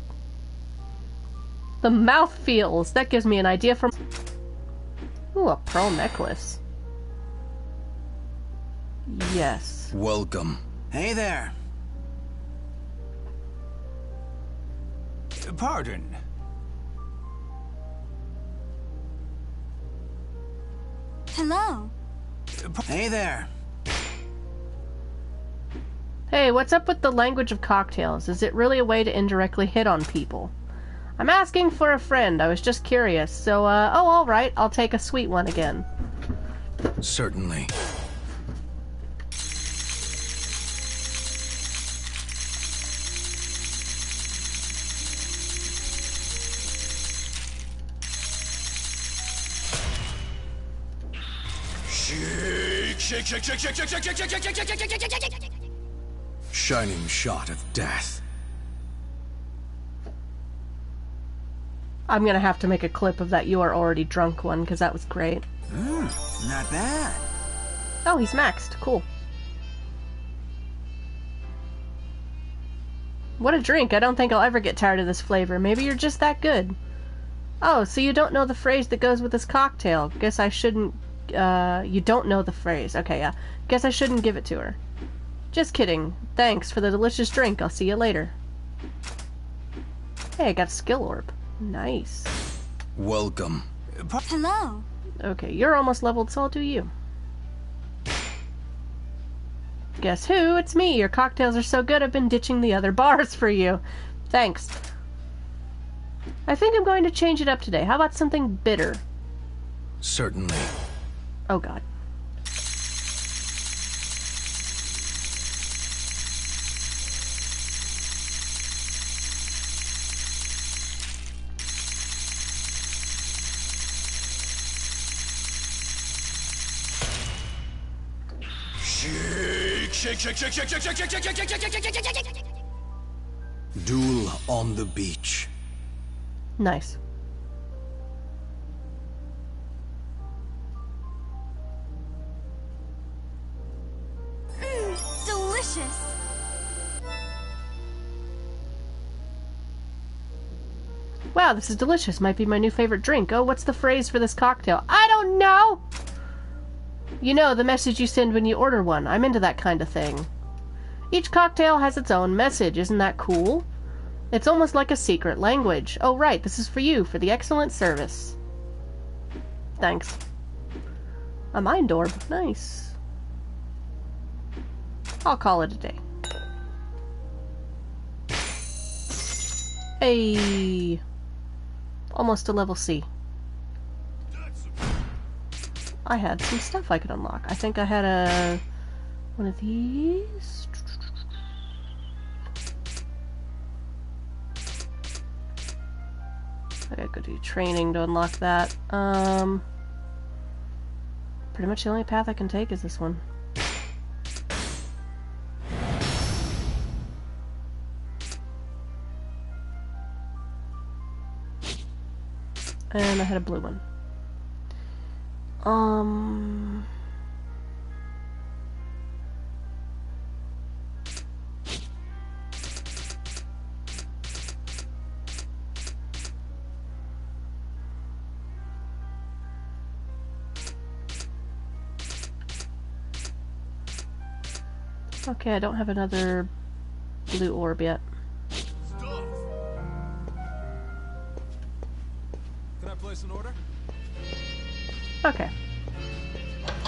The mouth feels. That gives me an idea for. Ooh, a pearl necklace. Yes. Welcome. Hey there. Pardon. Hello. Hey there. Hey, what's up with the language of cocktails? Is it really a way to indirectly hit on people? I'm asking for a friend. I was just curious. So, uh, oh, alright. I'll take a sweet one again. Certainly. Shake, shake, shake, shake, I'm gonna have to make a clip of that you are already drunk one, because that was great. Hmm, not bad. Oh, he's maxed. Cool. What a drink. I don't think I'll ever get tired of this flavor. Maybe you're just that good. Oh, so you don't know the phrase that goes with this cocktail. Guess I shouldn't. Uh, you don't know the phrase. Okay, yeah. Guess I shouldn't give it to her. Just kidding. Thanks for the delicious drink. I'll see you later. Hey, I got a skill orb. Nice. Welcome. Hello. Okay, you're almost leveled, so I'll do you. Guess who? It's me. Your cocktails are so good I've been ditching the other bars for you. Thanks. I think I'm going to change it up today. How about something bitter? Certainly. Oh god. Shake, shake, shake, shake, shake, shake, shake, shake, shake, shake, shake, shake, shake, shake, shake, shake. Duel on the beach. Nice. Mmm, delicious. Wow, this is delicious. Might be my new favorite drink. Oh, what's the phrase for this cocktail? I don't know! You know, the message you send when you order one. I'm into that kind of thing. Each cocktail has its own message. Isn't that cool? It's almost like a secret language. Oh, right, this is for you, for the excellent service. Thanks. A mind orb. Nice. I'll call it a day. Hey. Almost to level C. I had some stuff I could unlock. I think I had a one of these. I gotta go do training to unlock that. Um, pretty much the only path I can take is this one. And I had a blue one. Um. Okay, I don't have another blue orb yet. Stuff. Can I place an order? Okay.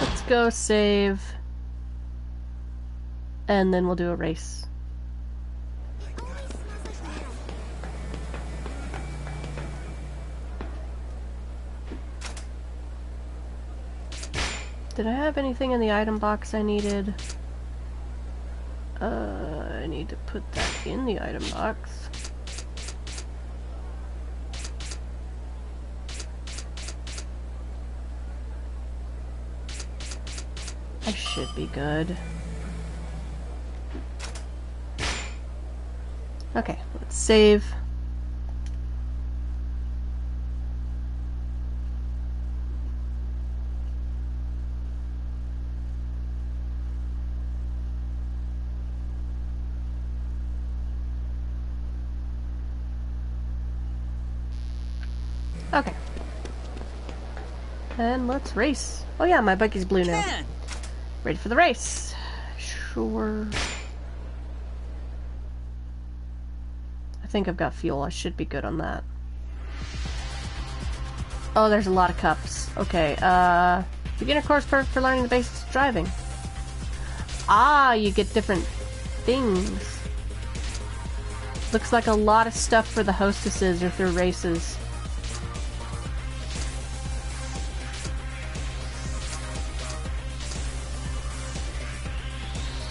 Let's go save. And then we'll do a race. Did I have anything in the item box I needed? Uh, I need to put that in the item box. I should be good. Okay, let's save. Okay. And let's race. Oh yeah, my buggy's blue now. Ready for the race. Sure. I think I've got fuel. I should be good on that. Oh, there's a lot of cups. Okay, uh... Beginner course perfect for learning the basics of driving. Ah, you get different things. Looks like a lot of stuff for the hostesses or through races.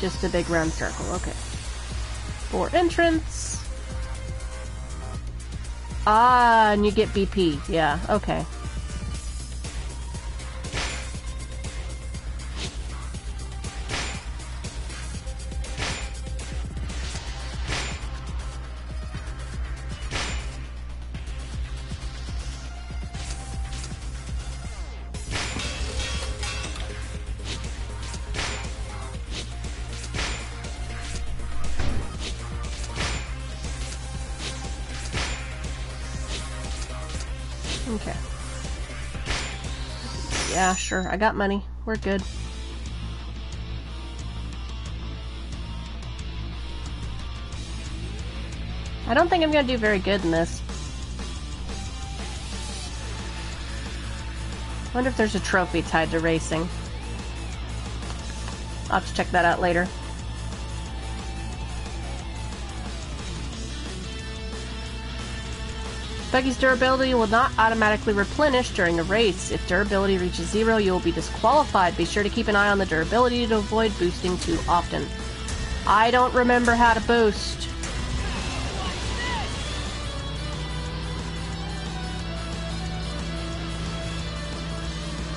Just a big round circle, okay. For entrance. Ah, and you get BP. Yeah, okay. Okay. Sure. I got money. We're good. I don't think I'm gonna do very good in this. Wonder if there's a trophy tied to racing. I'll have to check that out later. Buggy's durability will not automatically replenish during a race. If durability reaches zero, you will be disqualified. Be sure to keep an eye on the durability to avoid boosting too often. I don't remember how to boost.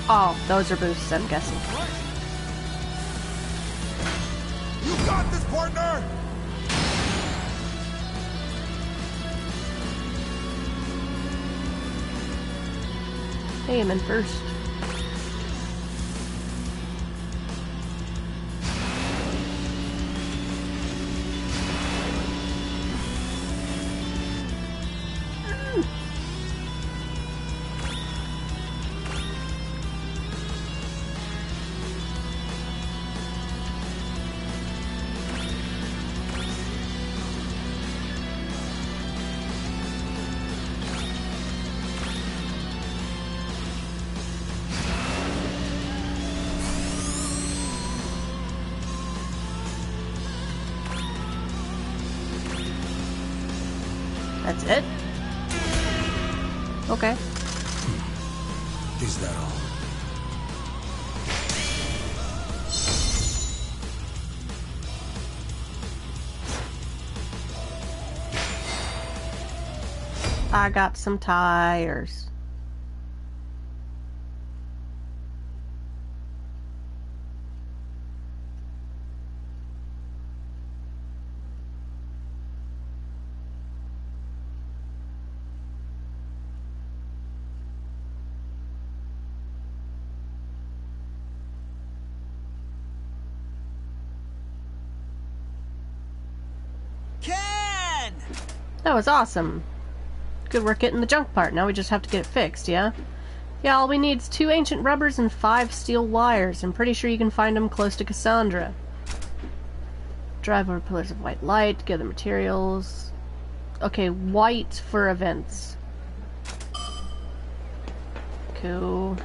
Oh, those are boosts, I'm guessing. Hey, I'm in first. Okay. Is that all? I got some tires. Ken! That was awesome. Good work getting the junk part. Now we just have to get it fixed, yeah? Yeah, all we need is two ancient rubbers and five steel wires. I'm pretty sure you can find them close to Cassandra. Drive over pillars of white light, gather materials. Okay, white for events. Cool.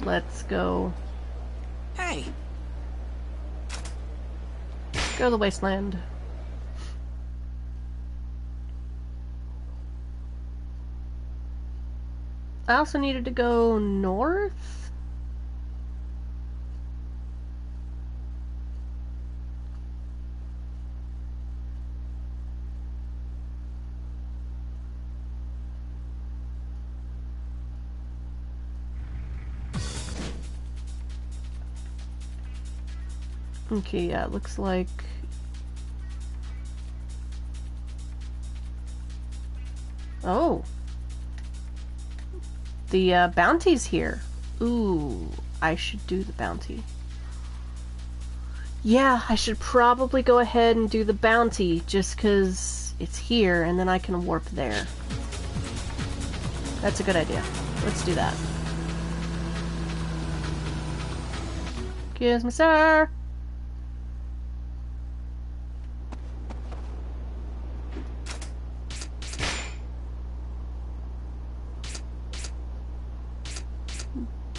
Let's go. Hey, Go to the wasteland. I also needed to go north. Okay, yeah, it looks like Oh. The uh, bounty's here. Ooh, I should do the bounty. Yeah, I should probably go ahead and do the bounty just because it's here and then I can warp there. That's a good idea. Let's do that. Excuse me, sir.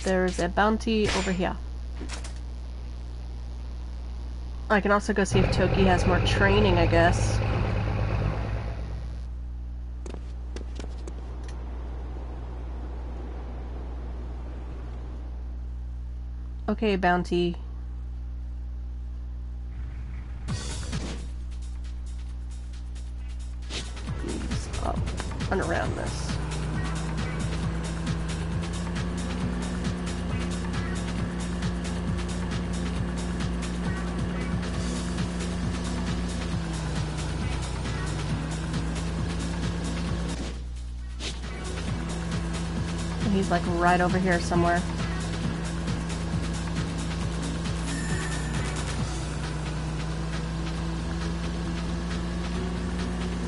There's a bounty over here. I can also go see if Toki has more training, I guess. Okay, bounty. Right over here somewhere.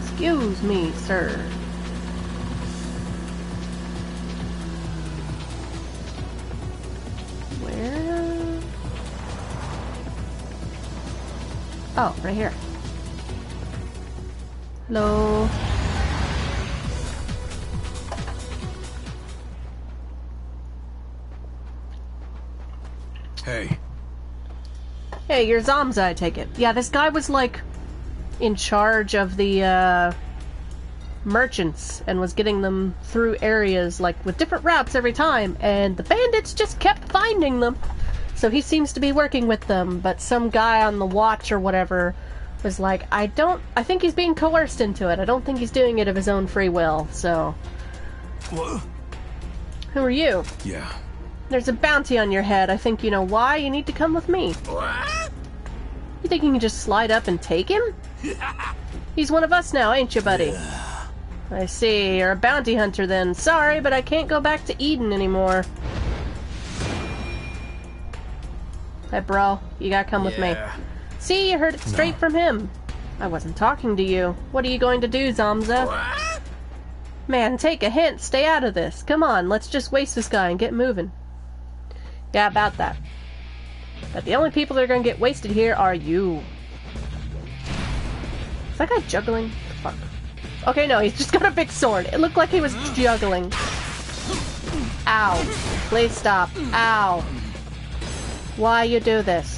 Excuse me, sir. Where? Oh, right here. Hello. Hey, you're Zamza, I take it. Yeah, this guy was like in charge of the uh, merchants and was getting them through areas like with different routes every time, and the bandits just kept finding them. So he seems to be working with them, but some guy on the watch or whatever was like, I don't, I think he's being coerced into it. I don't think he's doing it of his own free will. So, who are you? Yeah, There's a bounty on your head. I think you know why. You need to come with me. What? You think you can just slide up and take him? He's one of us now, ain't you, buddy? I see. You're a bounty hunter then. Sorry, but I can't go back to Eden anymore. Hey, bro. You gotta come with me. See, you heard it straight from him. I wasn't talking to you. What are you going to do, Zamza? What? Man, take a hint. Stay out of this. Come on, let's just waste this guy and get moving. Yeah, about that. But the only people that are gonna get wasted here are you. Is that guy juggling? Fuck. Okay, no, he's just got a big sword. It looked like he was juggling. Ow. Please stop. Ow. Why you do this?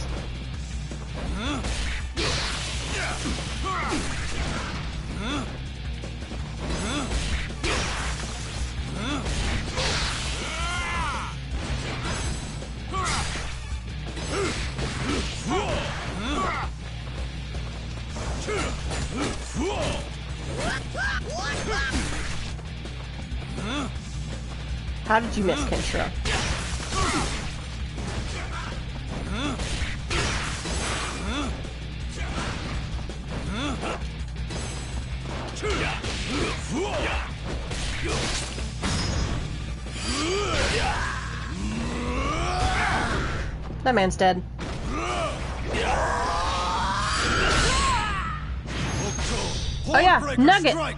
How did you miss Kenshiro? That man's dead. Oh yeah, Nugget. Strike.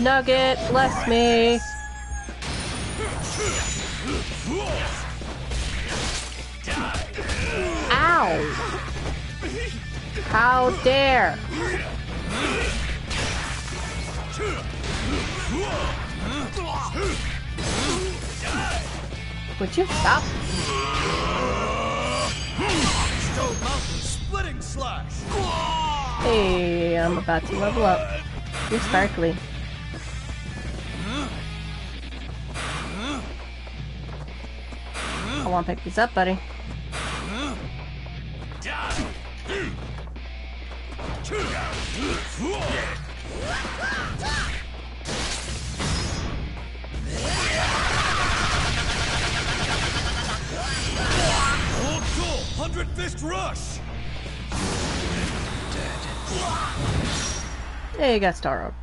Nugget, bless me. Ow! How dare! Would you stop? Mountain splitting slash. Hey, I'm about to level up. You're sparkly. I want to pick these up, buddy. Hundred fist rush. Hey, you got Star Road.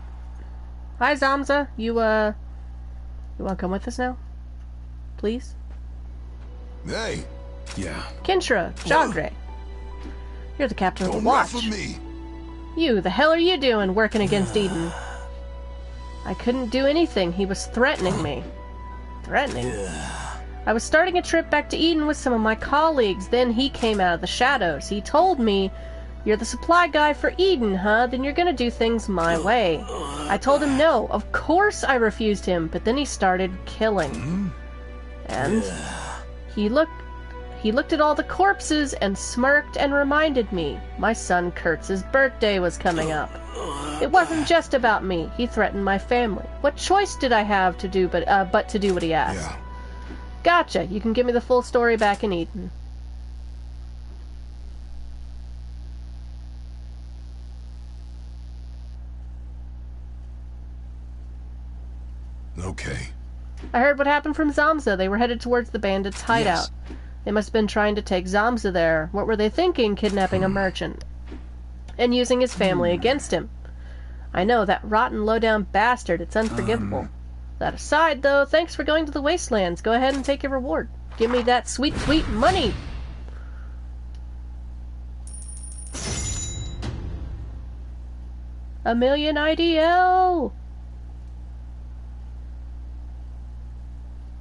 Hi, Zamza. You, uh... You wanna come with us now? Please? Hey, Yeah. Kenshiro, Jagre. You're the captain of the don't watch. me. You, the hell are you doing working against Eden? I couldn't do anything. He was threatening me. Threatening? I was starting a trip back to Eden with some of my colleagues. Then he came out of the shadows. He told me, You're the supply guy for Eden, huh? Then you're gonna do things my way. I told him no. Of course I refused him, but then he started killing. And he looked he looked at all the corpses and smirked and reminded me my son Kurtz's birthday was coming up. It wasn't just about me. He threatened my family. What choice did I have to do but uh, but to do what he asked? Yeah. Gotcha. You can give me the full story back in Eden. Okay. I heard what happened from Zamza. They were headed towards the bandits' hideout. They must have been trying to take Zamza there. What were they thinking, kidnapping a hmm. merchant? And using his family hmm. against him. I know, that rotten, low-down bastard. It's unforgivable. Um, that aside, though, thanks for going to the Wastelands. Go ahead and take your reward. Give me that sweet, sweet money! A million IDL!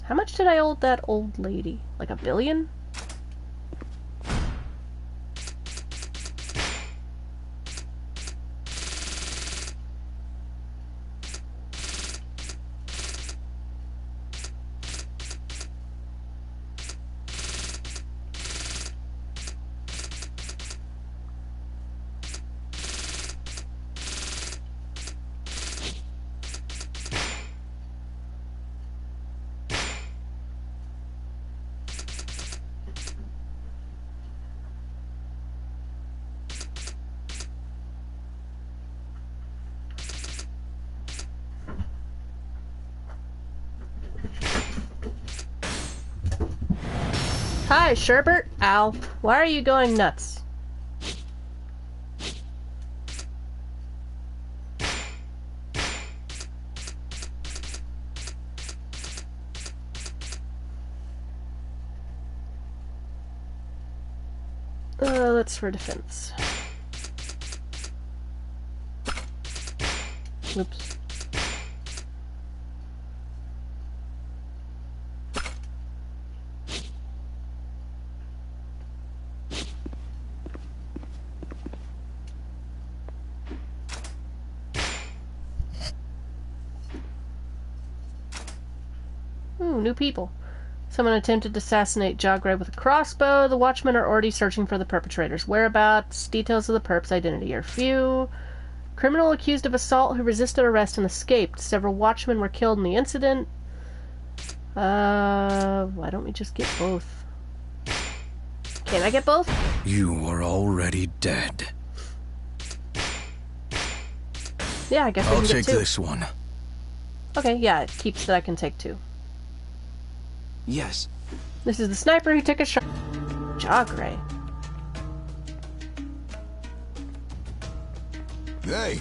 How much did I owe that old lady? Like a billion? Hi, Sherbert. Ow. Why are you going nuts? Uh, let's for defense. Oops. Ooh, new people. Someone attempted to assassinate Jagre with a crossbow. The watchmen are already searching for the perpetrator's whereabouts. Details of the perp's identity are few. Criminal accused of assault who resisted arrest and escaped. Several watchmen were killed in the incident. Uh, why don't we just get both? Can I get both? You are already dead. Yeah, I guess I'll can take this one. Okay, yeah, it keeps that I can take two. Yes. This is the sniper who took a shot. Jagre. Hey,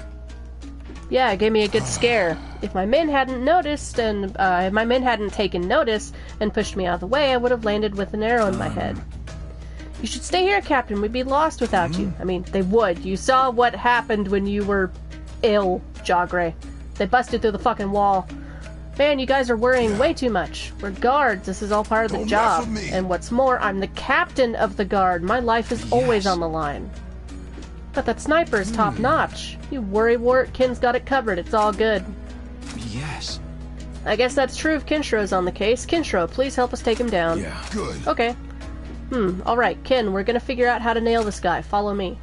Yeah, it gave me a good scare. If my men hadn't noticed and uh, if my men hadn't taken notice and pushed me out of the way, I would have landed with an arrow in my head. You should stay here, Captain. We'd be lost without you. I mean, they would. You saw what happened when you were ill, Jagre. They busted through the fucking wall. Man, you guys are worrying way too much. We're guards. This is all part of the Don't job. And what's more, I'm the captain of the guard. My life is always on the line. But that sniper sniper's top notch. You worry, Wart. Kin's got it covered. It's all good. Yes. I guess that's true if Kenshiro's on the case. Kenshiro, please help us take him down. Yeah. Good. Okay. Hmm, alright, Ken, we're gonna figure out how to nail this guy. Follow me.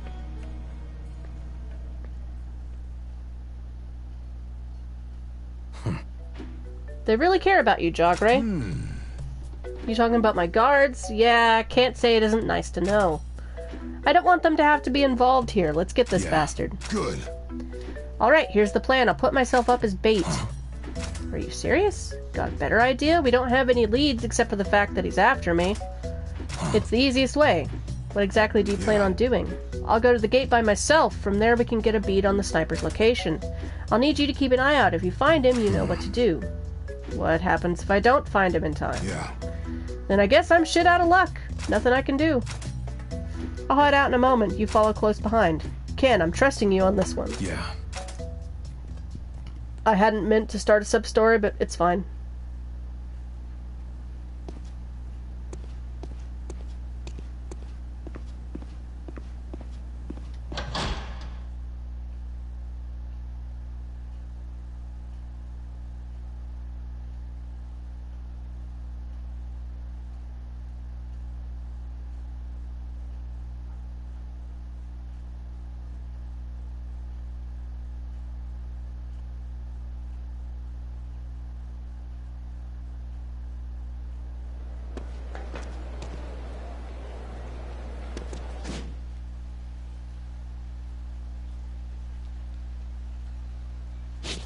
They really care about you, Jagre. Hmm. You talking about my guards? Yeah, can't say it isn't nice to know. I don't want them to have to be involved here. Let's get this Yeah. bastard. Good. Alright, here's the plan. I'll put myself up as bait. Are you serious? Got a better idea? We don't have any leads except for the fact that he's after me. It's the easiest way. What exactly do you plan on doing? I'll go to the gate by myself. From there, we can get a bead on the sniper's location. I'll need you to keep an eye out. If you find him, you know what to do. What happens if I don't find him in time? Yeah. Then I guess I'm shit out of luck. Nothing I can do. I'll head out in a moment. You follow close behind. Ken, I'm trusting you on this one. Yeah. I hadn't meant to start a sub story, but it's fine.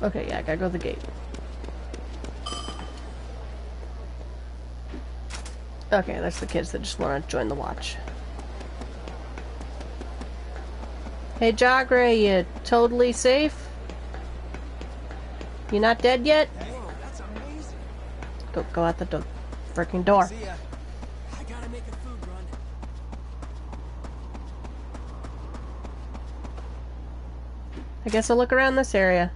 Okay, yeah, I gotta go to the gate. Okay, that's the kids that just want to join the watch. Hey, Jagre, you totally safe? You not dead yet? Whoa. Go, go out the do- freaking door. See ya. I gotta make a food run. I guess I'll look around this area.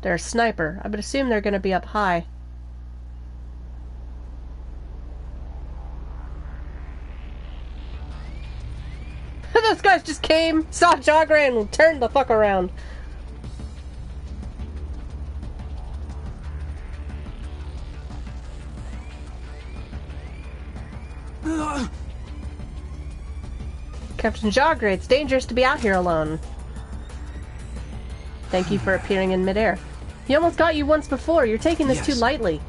They're a sniper. I would assume they're gonna be up high. Those guys just came, saw Jagre, and turned the fuck around. Captain Jagre, it's dangerous to be out here alone. Thank you for appearing in midair. He almost got you once before. You're taking this too lightly.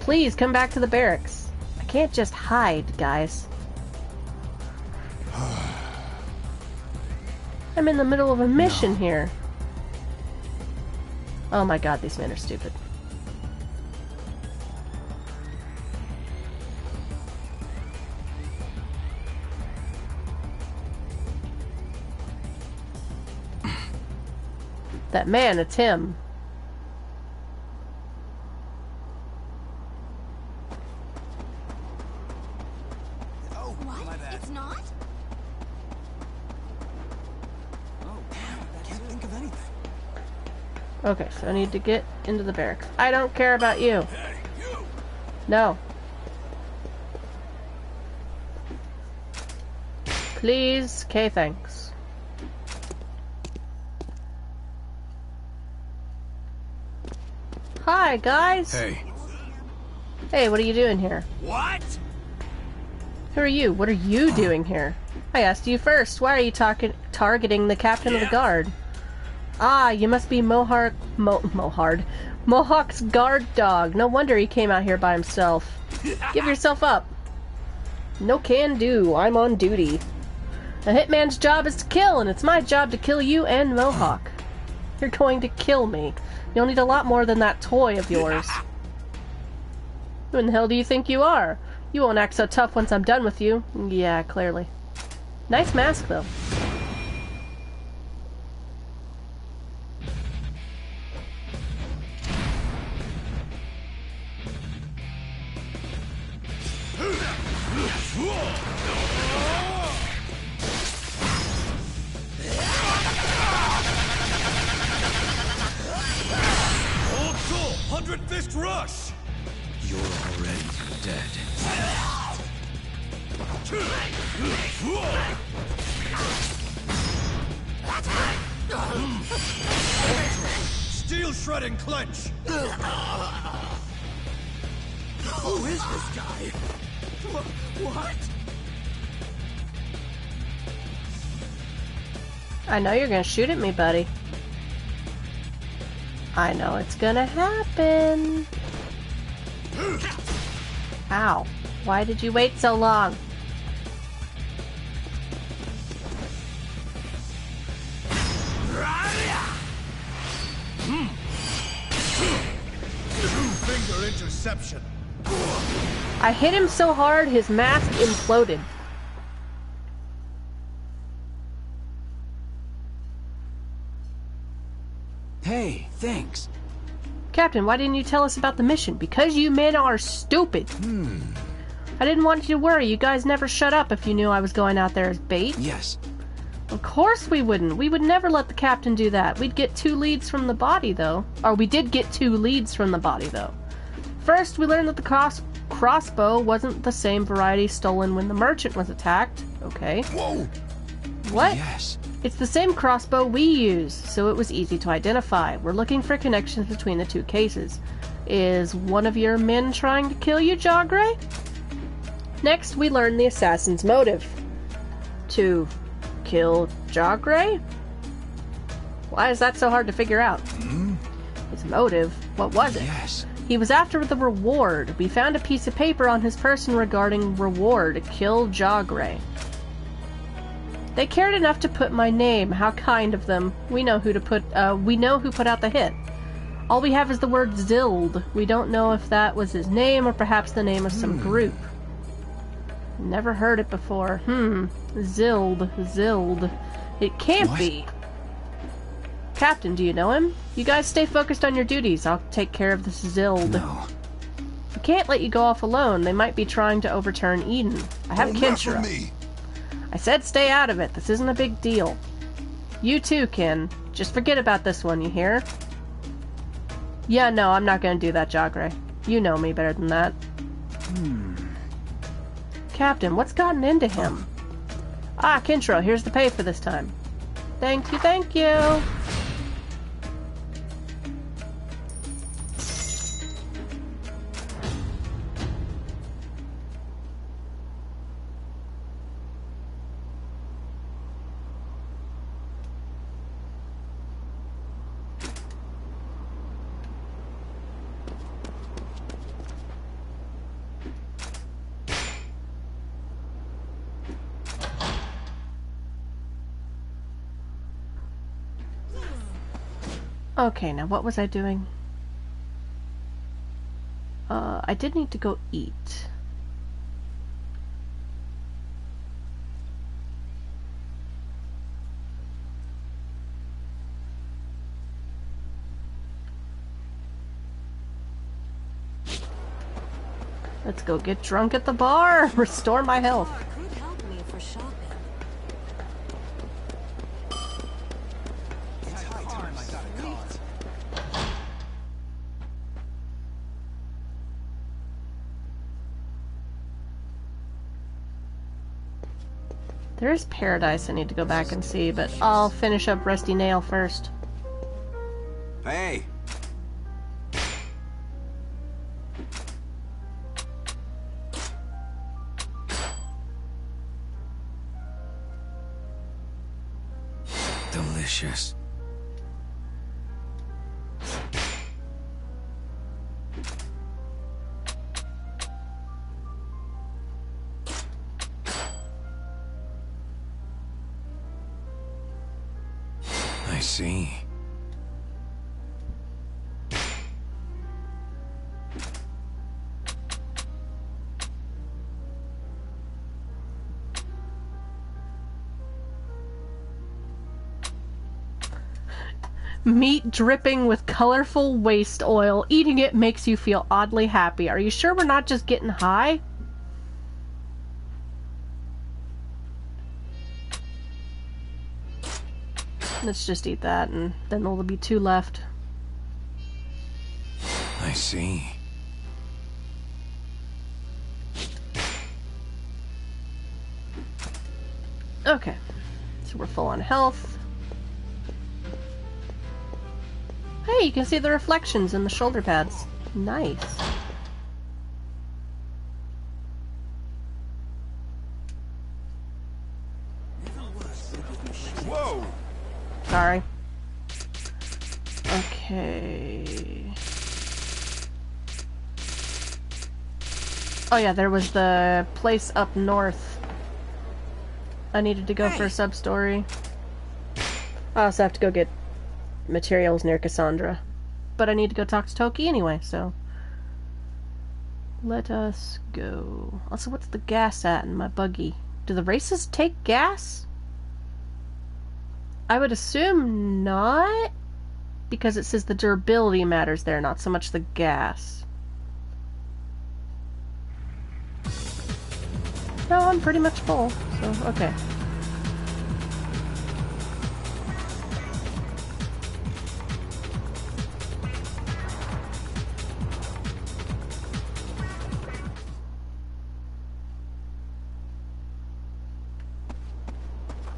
Please come back to the barracks. I can't just hide, guys. I'm in the middle of a mission here. Oh my god, these men are stupid. That man, it's him. Oh, my What? bad. It's not? Oh, damn. Can't think of anything. Okay, so I need to get into the barracks. I don't care about you. Hey, you. No. Please. Okay, thanks. Hi, guys. Hey. Hey, what are you doing here? What? Who are you? What are you doing here? I asked you first. Why are you talking targeting the captain of the guard? Ah, you must be Mohawk Mo, Mohard. Mohawk's guard dog. No wonder he came out here by himself. Give yourself up. No can do. I'm on duty. A hitman's job is to kill, and it's my job to kill you and Mohawk. You're going to kill me. You'll need a lot more than that toy of yours. Who in the hell do you think you are? You won't act so tough once I'm done with you. Yeah, clearly. Nice mask, though. Know you're gonna shoot at me, buddy. I know it's gonna happen. Ow. Why did you wait so long? Two finger interception! I hit him so hard his mask imploded. Captain, why didn't you tell us about the mission? Because you men are stupid. Hmm. I didn't want you to worry. You guys never shut up if you knew I was going out there as bait. Yes. Of course we wouldn't. We would never let the captain do that. We'd get two leads from the body, though. Or we did get two leads from the body, though. First, we learned that the cross crossbow wasn't the same variety stolen when the merchant was attacked. Okay. Whoa! What? Yes. It's the same crossbow we use, so it was easy to identify. We're looking for connections between the two cases. Is one of your men trying to kill you, Jagre? Next, we learn the assassin's motive. To kill Jagre? Why is that so hard to figure out? Hmm? His motive? What was it? Yes. He was after the reward. We found a piece of paper on his person regarding reward. Kill Jagre. They cared enough to put my name. How kind of them. We know who to put. Uh, we know who put out the hit. All we have is the word Zild. We don't know if that was his name or perhaps the name of some group. Never heard it before. Hmm. Zild. Zild. It can't What? be. Captain, do you know him? You guys stay focused on your duties. I'll take care of this Zild. No. We can't let you go off alone. They might be trying to overturn Eden. I have for Kenshiro. I said stay out of it. This isn't a big deal. You too, Ken. Just forget about this one, you hear? Yeah, no, I'm not gonna do that, Jagre. You know me better than that. Captain, what's gotten into him? Ah, Kintro, here's the pay for this time. Thank you, thank you. Okay, now what was I doing? Uh, I did need to go eat. Let's go get drunk at the bar. Restore my health. There is paradise I need to go back and see, but I'll finish up Rusty Nail first. Hey, Meat dripping with colorful waste oil. Eating it makes you feel oddly happy. Are you sure we're not just getting high? Let's just eat that, and then there'll be two left. I see. Okay. So we're full on health. Hey, you can see the reflections in the shoulder pads. Nice. Whoa! Sorry. Okay. Oh yeah, there was the place up north. I needed to go for a sub story. I also have to go get materials near Cassandra. But I need to go talk to Toki anyway, so. Let us go. Also, what's the gas at in my buggy? Do the races take gas? I would assume not, because it says the durability matters there, not so much the gas. No, I'm pretty much full, so okay.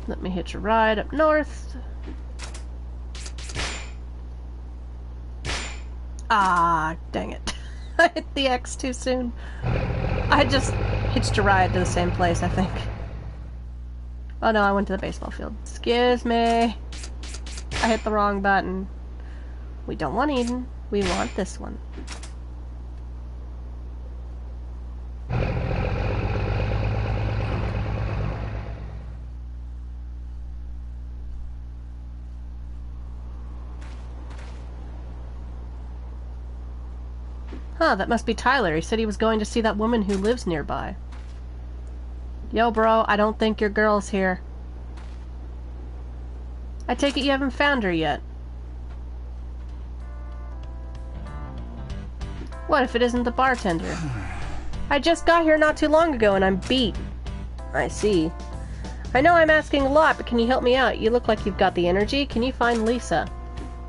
Let me hitch a ride up north. Ah, dang it. I hit the X too soon. I just hitched a ride to the same place, I think. Oh no, I went to the baseball field. Excuse me. I hit the wrong button. We don't want Eden. We want this one. Huh, that must be Tyler. He said he was going to see that woman who lives nearby. Yo, bro, I don't think your girl's here. I take it you haven't found her yet. What if it isn't the bartender? I just got here not too long ago and I'm beat. I see. I know I'm asking a lot, but can you help me out? You look like you've got the energy. Can you find Lisa?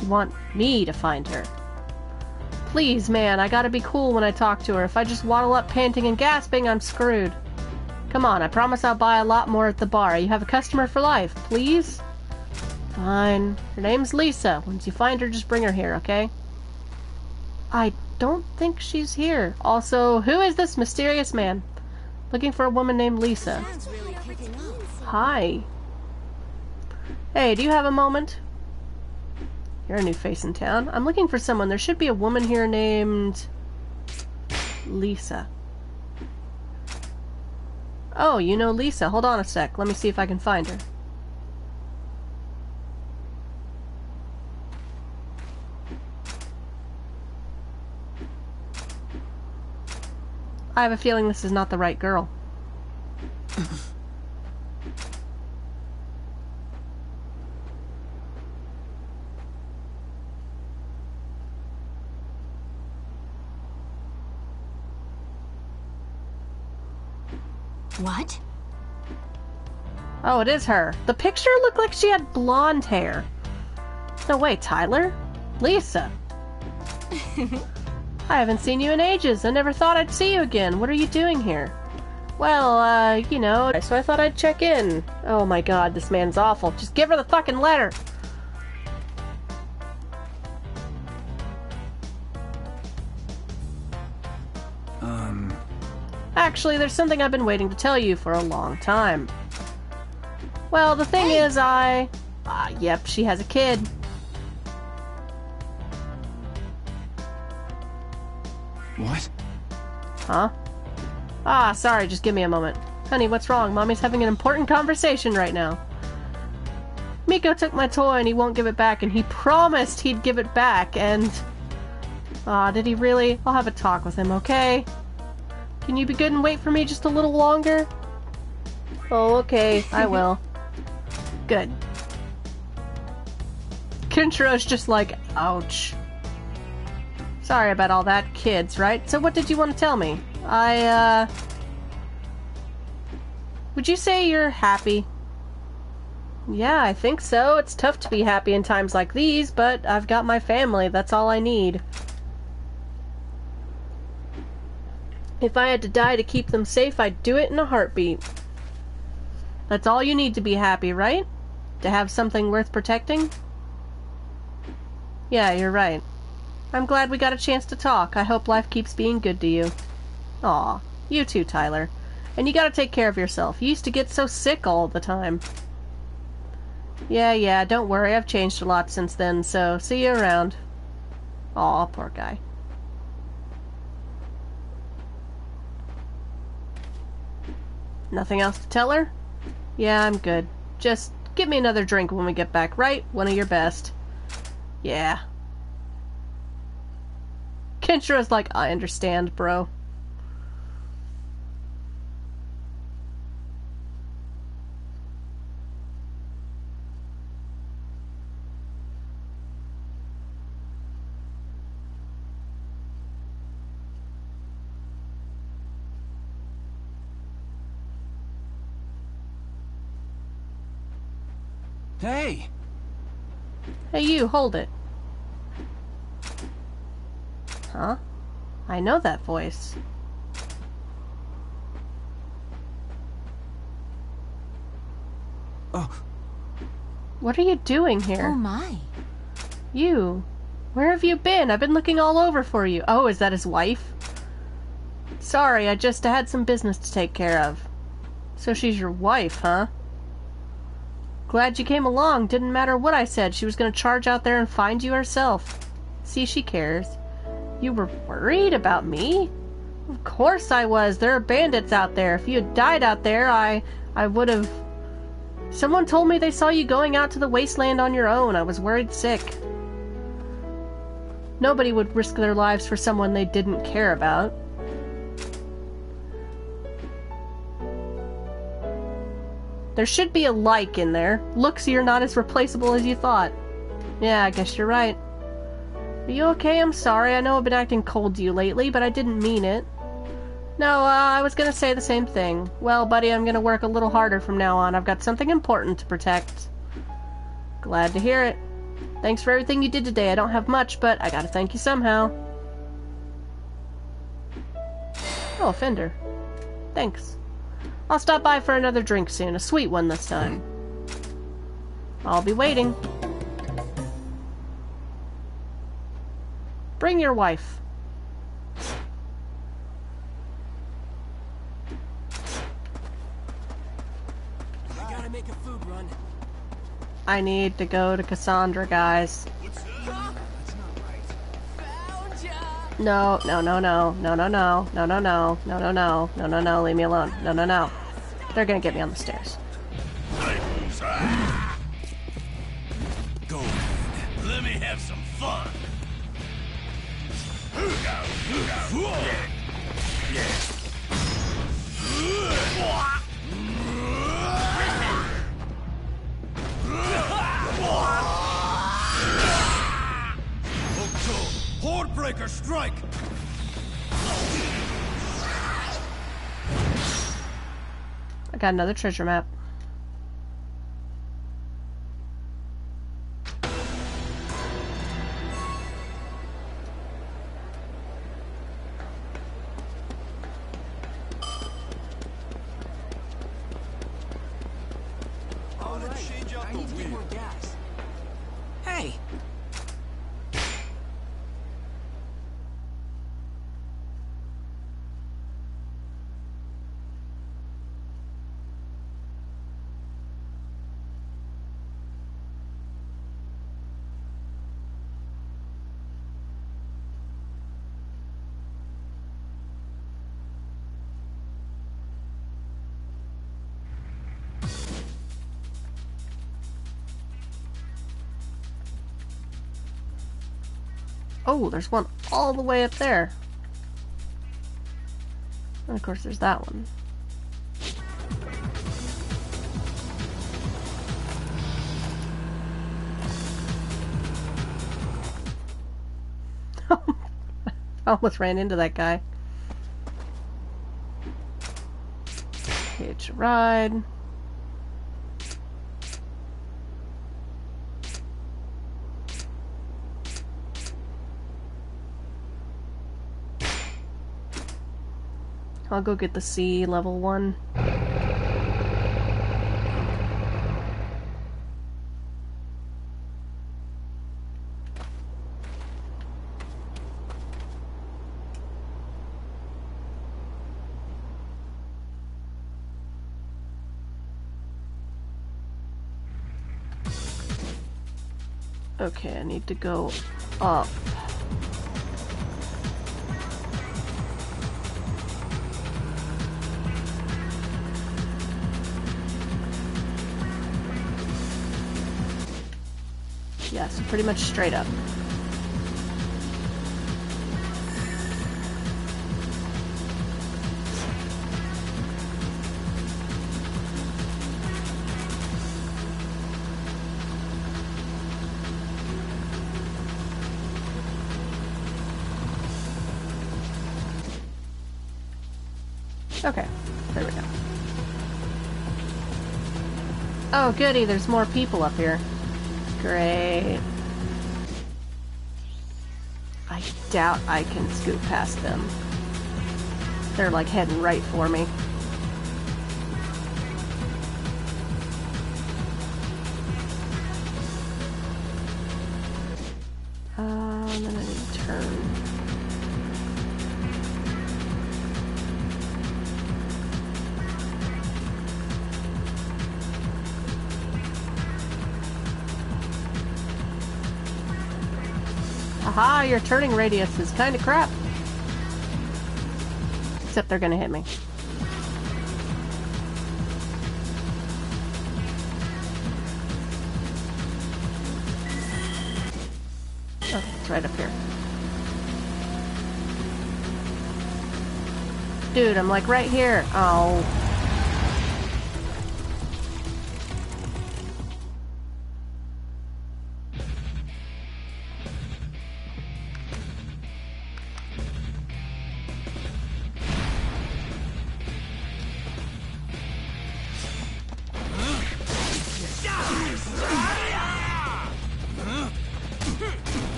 You want me to find her? Please, man, I gotta be cool when I talk to her. If I just waddle up panting and gasping, I'm screwed. Come on, I promise I'll buy a lot more at the bar. You have a customer for life, please? Fine. Her name's Lisa. Once you find her, just bring her here, okay? I don't think she's here. Also, who is this mysterious man? Looking for a woman named Lisa. Hi. Hey, do you have a moment? You're a new face in town. I'm looking for someone. There should be a woman here named Lisa. Oh, you know Lisa. Hold on a sec. Let me see if I can find her. I have a feeling this is not the right girl. What? Oh, it is her. The picture looked like she had blonde hair. No way, Tyler. Lisa. I haven't seen you in ages. I never thought I'd see you again. What are you doing here? Well, uh, you know, so I thought I'd check in. Oh my god, this man's awful. Just give her the fucking letter. Actually, there's something I've been waiting to tell you for a long time. Well, the thing is, I. Ah, yep, she has a kid. what? Huh? Ah, sorry, just give me a moment. Honey, what's wrong? Mommy's having an important conversation right now. Miko took my toy and he won't give it back, and he promised he'd give it back, and. Ah, did he really? I'll have a talk with him, okay? Can you be good and wait for me just a little longer? Oh, okay, I will. Good. Kintro's just like, ouch. Sorry about all that, kids, right? So what did you want to tell me? I, uh... Would you say you're happy? Yeah, I think so. It's tough to be happy in times like these, but I've got my family. That's all I need. If I had to die to keep them safe, I'd do it in a heartbeat. That's all you need to be happy, right? To have something worth protecting? Yeah, you're right. I'm glad we got a chance to talk. I hope life keeps being good to you. Aw, you too, Tyler. And you gotta take care of yourself. You used to get so sick all the time. Yeah, yeah, don't worry. I've changed a lot since then, so see you around. Aw, poor guy. Nothing else to tell her? Yeah, I'm good. Just give me another drink when we get back, right? One of your best. Yeah. Kenshiro's like, I understand, bro. Hey! Hey, you, hold it. Huh? I know that voice. Oh, What are you doing here? Oh my. You. Where have you been? I've been looking all over for you. Oh, is that his wife? Sorry, I just had some business to take care of. So she's your wife, huh? Glad you came along. Didn't matter what I said. She was gonna charge out there and find you herself. See, she cares. You were worried about me? Of course I was. There are bandits out there. If you had died out there, I I would have Someone told me they saw you going out to the wasteland on your own. I was worried sick. Nobody would risk their lives for someone they didn't care about. There should be a like in there. Looks you're not as replaceable as you thought. Yeah, I guess you're right. Are you okay? I'm sorry. I know I've been acting cold to you lately, but I didn't mean it. No, uh, I was gonna say the same thing. Well, buddy, I'm gonna work a little harder from now on. I've got something important to protect. Glad to hear it. Thanks for everything you did today. I don't have much, but I gotta thank you somehow. Oh, a fender. Thanks. I'll stop by for another drink soon. A sweet one this time. I'll be waiting. Bring your wife. I gotta make a food run. I need to go to Cassandra, guys. No, no, no, no, no, no, no, no, no, no, no, no, no, no, no, no, leave me alone. No, no, no. They're gonna get me on the stairs. Go. Let me have some fun. Hokuto, Strike! I got another treasure map. Oh, there's one all the way up there. And of course, there's that one. I almost ran into that guy. Hitch a ride. I'll go get the C level one. Okay, I need to go up. Yeah, so pretty much straight up. Okay, there we go. Oh, goody, there's more people up here. Great. I doubt I can scoot past them. They're like heading right for me. Your turning radius is kind of crap. Except they're gonna hit me. Oh, it's right up here. Dude, I'm like right here. Oh.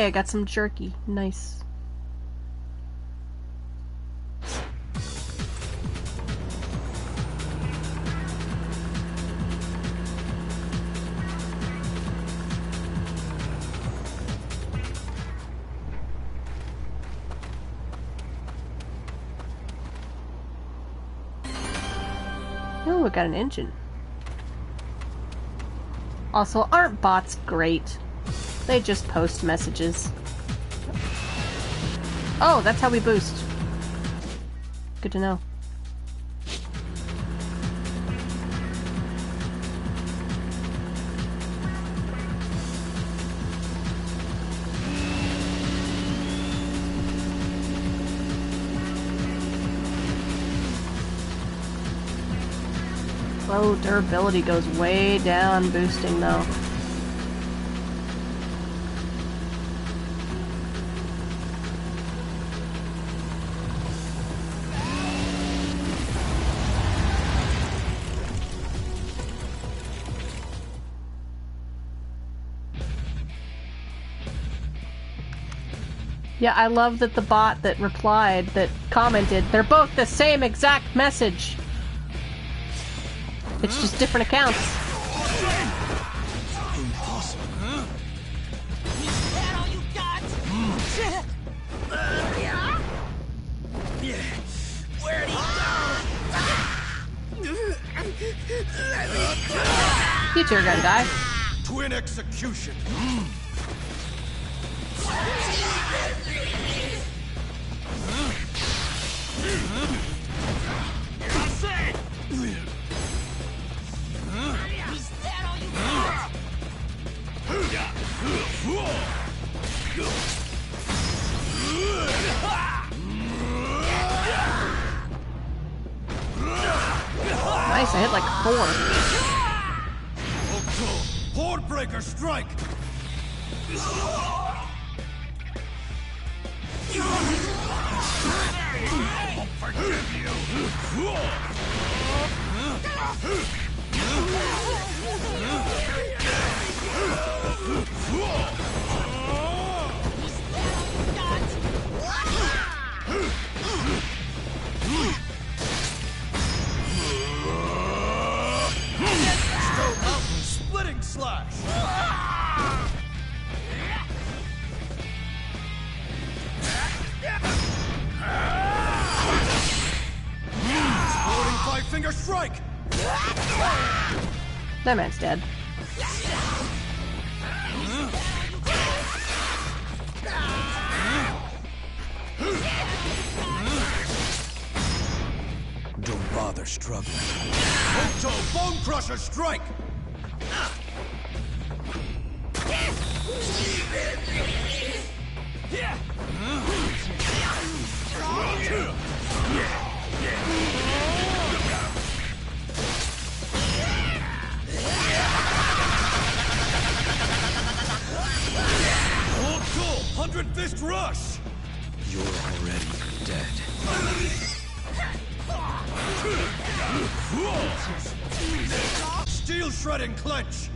Hey, I got some jerky. Nice. Oh, we got an engine. Also, aren't bots great? They just post messages. Oh, that's how we boost. Good to know. Oh, durability goes way down boosting though. Yeah, I love that the bot that replied, that commented, they're both the same exact message. It's just different accounts. Is that all you got? Where'd he You two are gonna die. Twin execution. That man's dead. Don't bother struggling. Hokuto Bone Crusher strike. Hokuto Shredding Clench.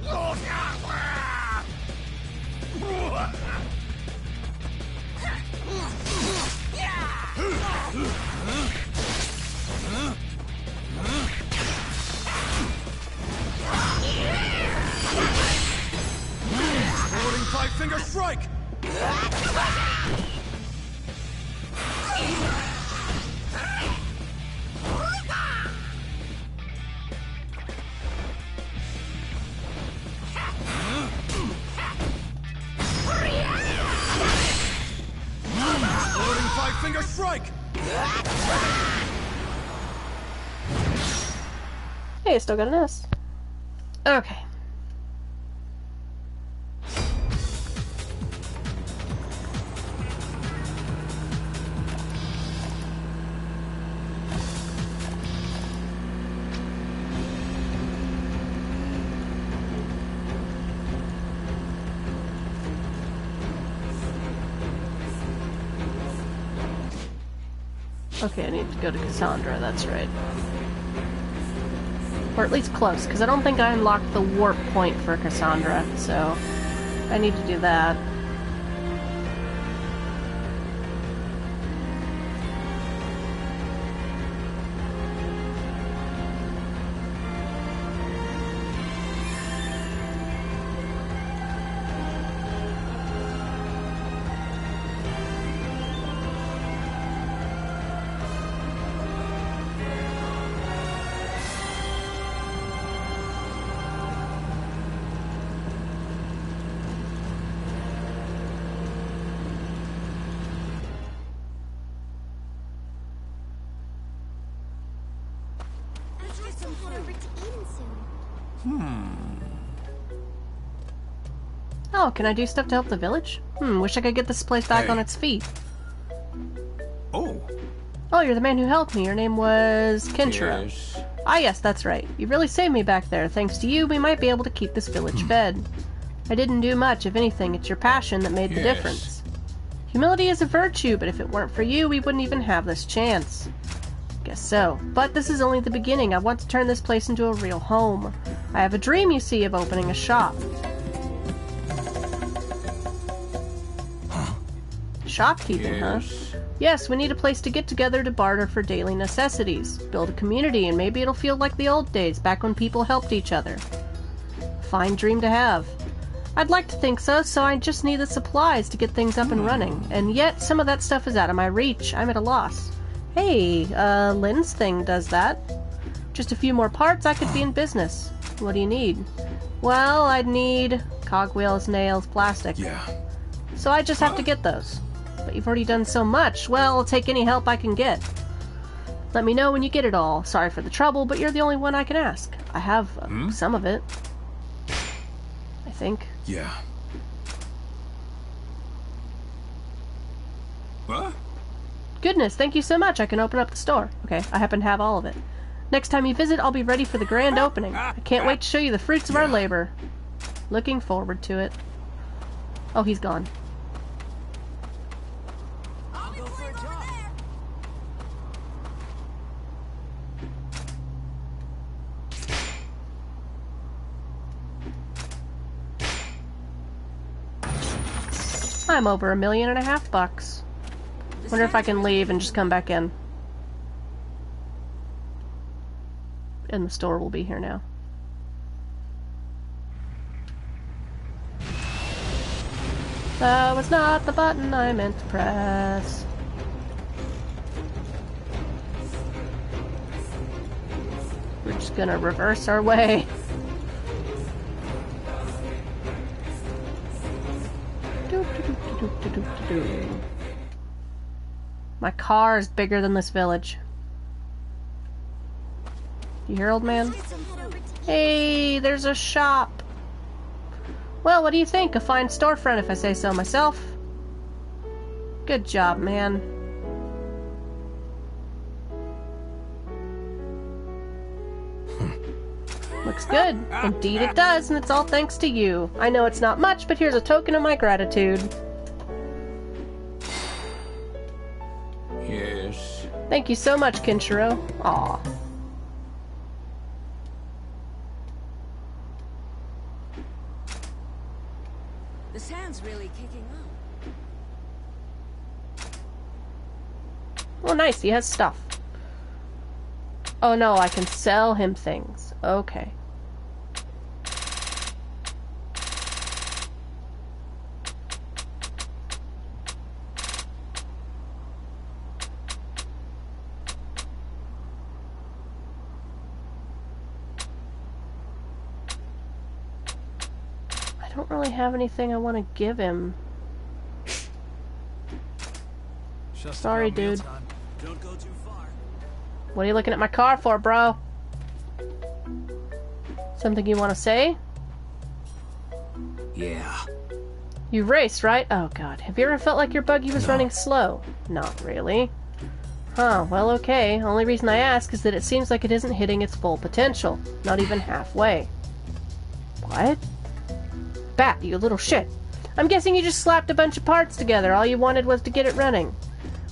Hey, still got an S. Okay. Okay, I need to go to Cassandra, that's right. Or at least close, because I don't think I unlocked the warp point for Cassandra, so I need to do that. Can I do stuff to help the village? Hmm, wish I could get this place back Hey. on its feet. Oh, Oh, you're the man who helped me. Your name was Kenshiro. Yes. Ah, yes, that's right. You really saved me back there. Thanks to you, we might be able to keep this village fed. I didn't do much, if anything. It's your passion that made the Yes. difference. Humility is a virtue, but if it weren't for you, we wouldn't even have this chance. Guess so. But this is only the beginning. I want to turn this place into a real home. I have a dream, you see, of opening a shop. Shopkeeping, huh? Yes. Yes, we need a place to get together to barter for daily necessities. Build a community, and maybe it'll feel like the old days, back when people helped each other. Fine dream to have. I'd like to think so, so I just need the supplies to get things up and running. And yet, some of that stuff is out of my reach. I'm at a loss. Hey, uh, Lin's thing does that. Just a few more parts, I could be in business. What do you need? Well, I'd need cogwheels, nails, plastic. Yeah. So I just have to get those. But you've already done so much. Well, I'll take any help I can get. Let me know when you get it all. Sorry for the trouble, but you're the only one I can ask. I have uh, some of it. I think. Yeah. What? Goodness, thank you so much. I can open up the store. Okay, I happen to have all of it. Next time you visit, I'll be ready for the grand opening. I can't wait to show you the fruits of our labor. Looking forward to it. Oh, he's gone. I'll go for a jog. I'm over a million and a half bucks. Wonder if I can leave and just come back in. And the store will be here now. That was not the button I meant to press. We're just gonna reverse our way. My car is bigger than this village. You hear, old man? Hey, there's a shop. Well, what do you think? A fine storefront, if I say so myself. Good job, man. Looks good. Indeed it does, and it's all thanks to you. I know it's not much, but here's a token of my gratitude. Thank you so much, Kenshiro. Aw. The sand's really kicking up. Oh, nice. He has stuff. Oh no, I can sell him things. Okay. I don't really have anything I want to give him. Just Sorry, dude. Don't go too far. What are you looking at my car for, bro? Something you want to say? Yeah. You race, right? Oh god. Have you ever felt like your buggy was running slow? Not really. Huh, well okay. Only reason I ask is that it seems like it isn't hitting its full potential. Not even halfway. What? Bat, you little shit. I'm guessing you just slapped a bunch of parts together. All you wanted was to get it running.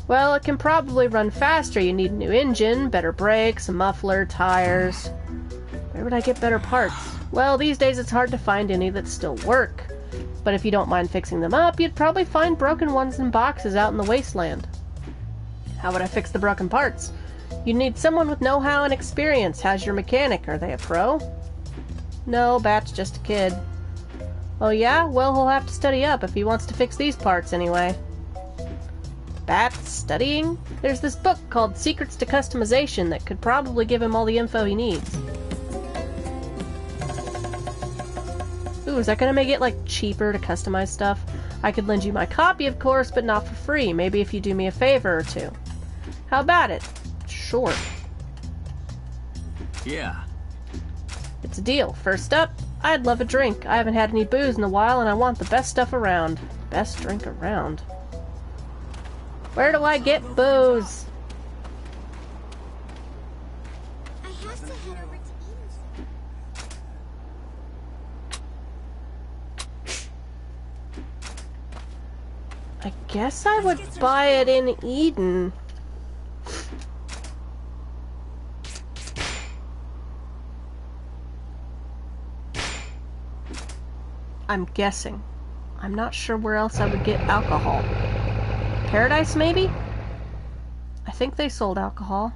Well, it can probably run faster. You need a new engine, better brakes, a muffler, tires. Where would I get better parts? Well, these days it's hard to find any that still work. But if you don't mind fixing them up, you'd probably find broken ones in boxes out in the wasteland. How would I fix the broken parts? You'd need someone with know how and experience. How's your mechanic? Are they a pro? No, Bat's just a kid. Oh, yeah? Well, he'll have to study up if he wants to fix these parts anyway. Bat studying? There's this book called Secrets to Customization that could probably give him all the info he needs. Ooh, is that gonna make it like cheaper to customize stuff? I could lend you my copy, of course, but not for free. Maybe if you do me a favor or two. How about it? Sure. Yeah. It's a deal. First up, I'd love a drink. I haven't had any booze in a while, and I want the best stuff around. Best drink around. Where do I get booze? I guess I would buy it in Eden. I'm guessing. I'm not sure where else I would get alcohol. Paradise, maybe? I think they sold alcohol.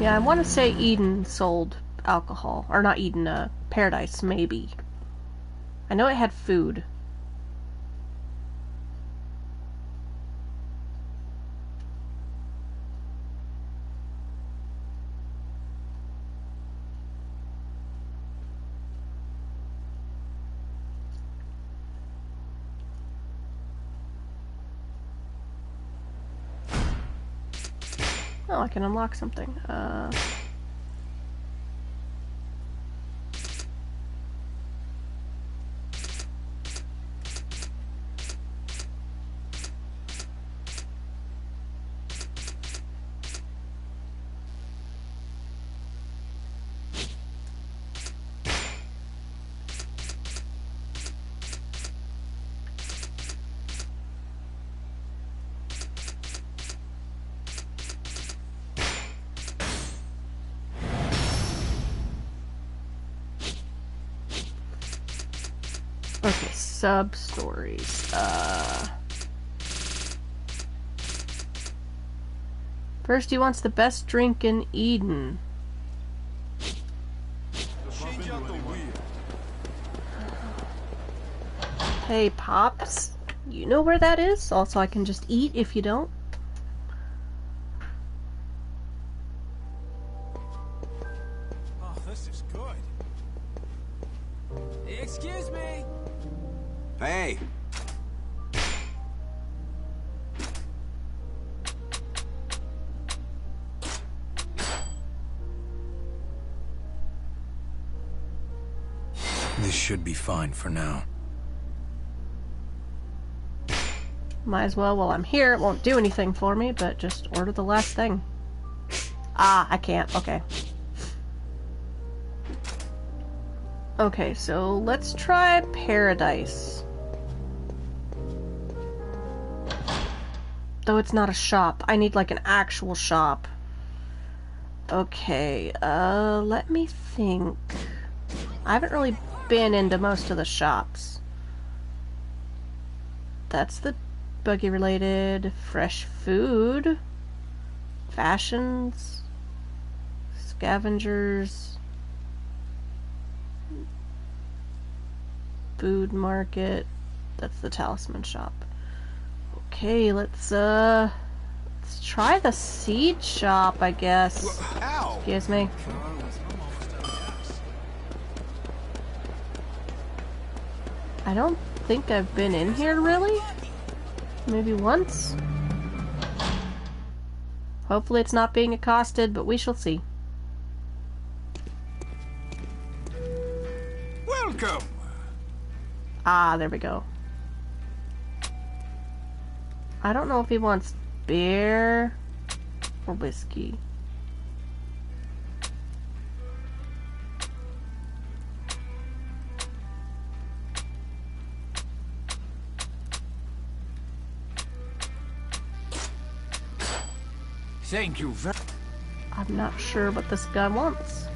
Yeah, I want to say Eden sold alcohol. Or not Eden, uh, Paradise, maybe. I know it had food. Oh, I can unlock something. Uh... sub stories. Uh First he wants the best drink in Eden. Hey Pops, you know where that is? Also I can just eat if you don't. Fine for now. Might as well while I'm here. It won't do anything for me, but just order the last thing. Ah, I can't. Okay. Okay, so let's try Paradise. Though it's not a shop. I need like an actual shop. Okay, uh, let me think. I haven't really been into most of the shops. That's the buggy related. Fresh food. Fashions. Scavengers. Food market. That's the talisman shop. Okay, let's uh let's try the seed shop, I guess. Ow! Excuse me. I don't think I've been in here really. Maybe once. Hopefully it's not being accosted, but we shall see. welcome. Ah, there we go. I don't know if he wants beer or whiskey. Thank you very I'm not sure what this guy wants.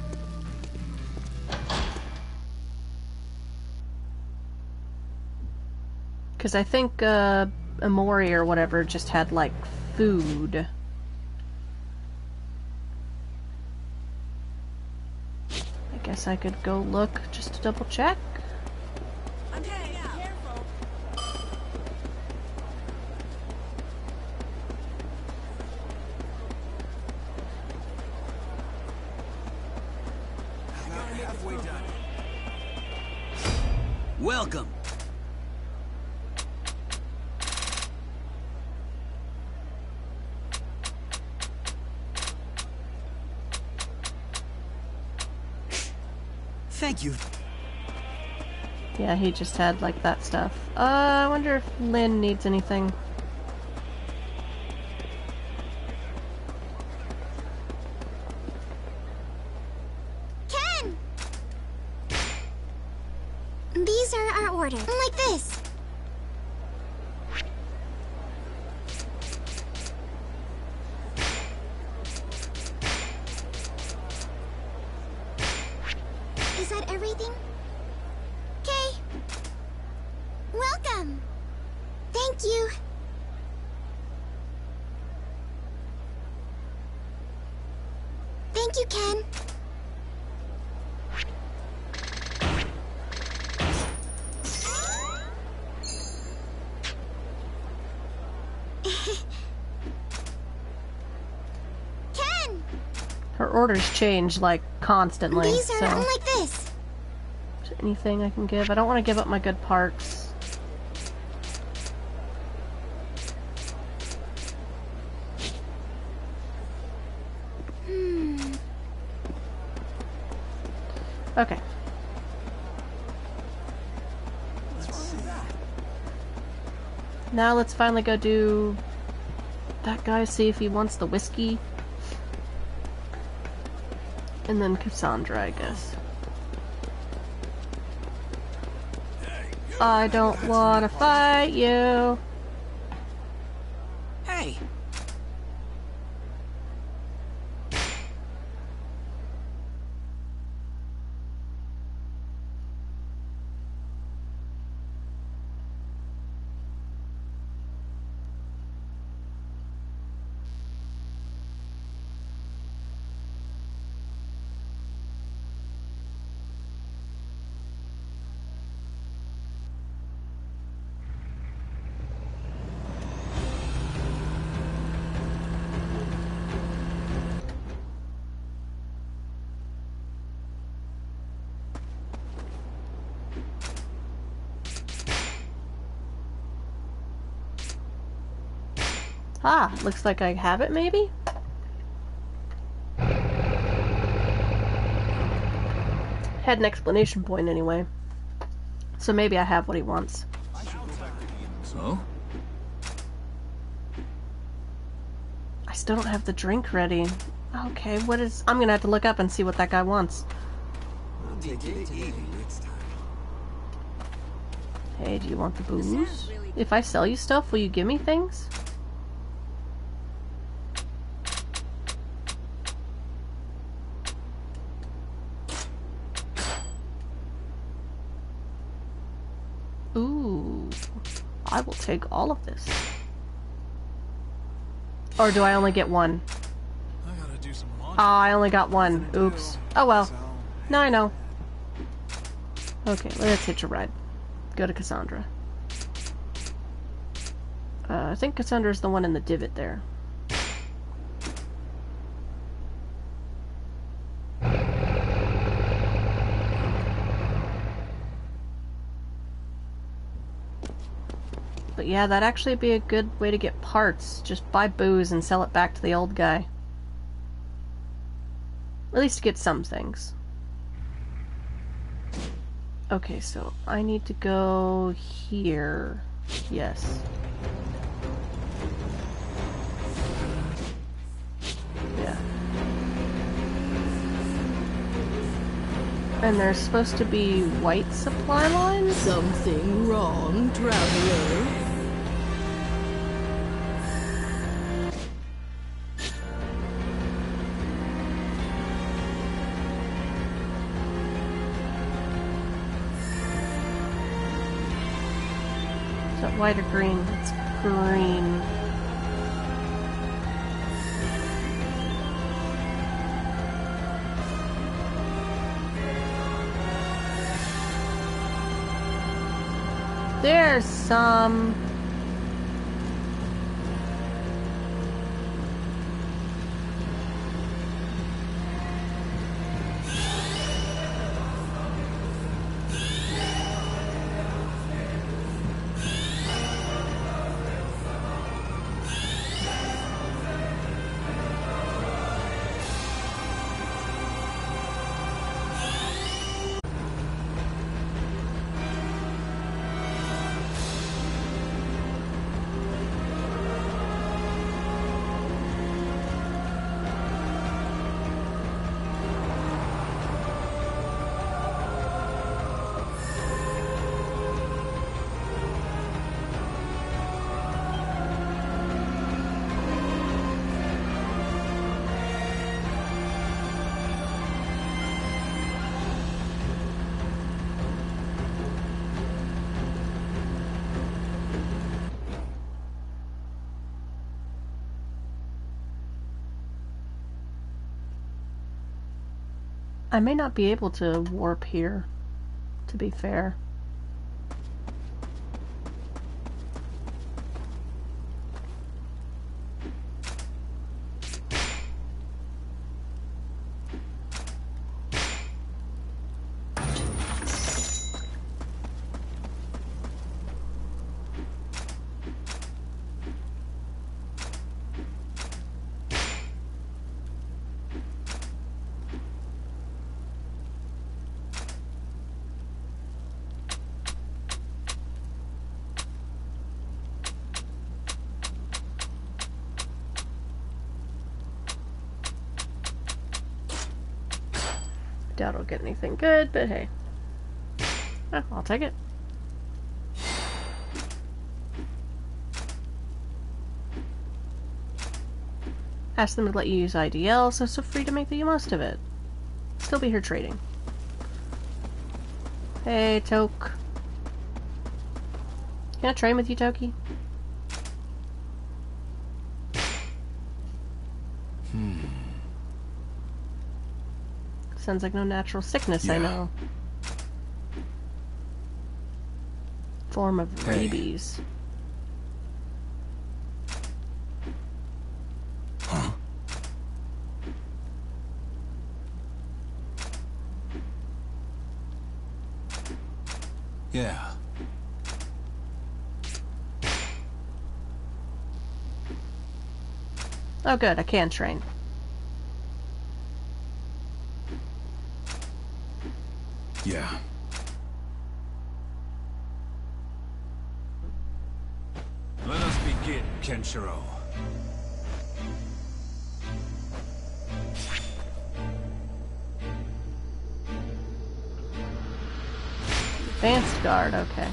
Because I think uh, Amori or whatever just had like food. I guess I could go look just to double check. He just had like that stuff. Uh, I wonder if Lin needs anything. Orders change like constantly. These are so, like this. anything I can give? I don't want to give up my good parts. Hmm. Okay. Now let's finally go do that guy, see if he wants the whiskey. And then Cassandra, I guess. I don't want to fight you. Hey, Ah, looks like I have it maybe? Had an explanation point anyway. So maybe I have what he wants. So? I still don't have the drink ready. Okay, what is... I'm gonna have to look up and see what that guy wants. Hey, do you want the booze? If I sell you stuff, will you give me things? I will take all of this. Or do I only get one? I gotta do some laundry. Oh, I only got one. Oops. Oh well. Now I know. Okay, let's hitch a ride. Go to Cassandra. Uh, I think Cassandra's the one in the divot there. But yeah, that'd actually be a good way to get parts. Just buy booze and sell it back to the old guy. At least get some things. Okay, so I need to go here. Yes. Yeah. And there's supposed to be white supply lines? Something wrong, traveler? White or green? It's green. There's some. I may not be able to warp here, to be fair. Doubt I'll get anything good, but hey. Eh, I'll take it. Ask them to let you use IDL, so so free to make the most of it. Still be here trading. Hey, Toke. Can I train with you, Toki? Sounds like no natural sickness, I know. Form of Hey. rabies. Yeah. Oh, good, I can train. Yeah. Let us begin, Advanced guard, okay.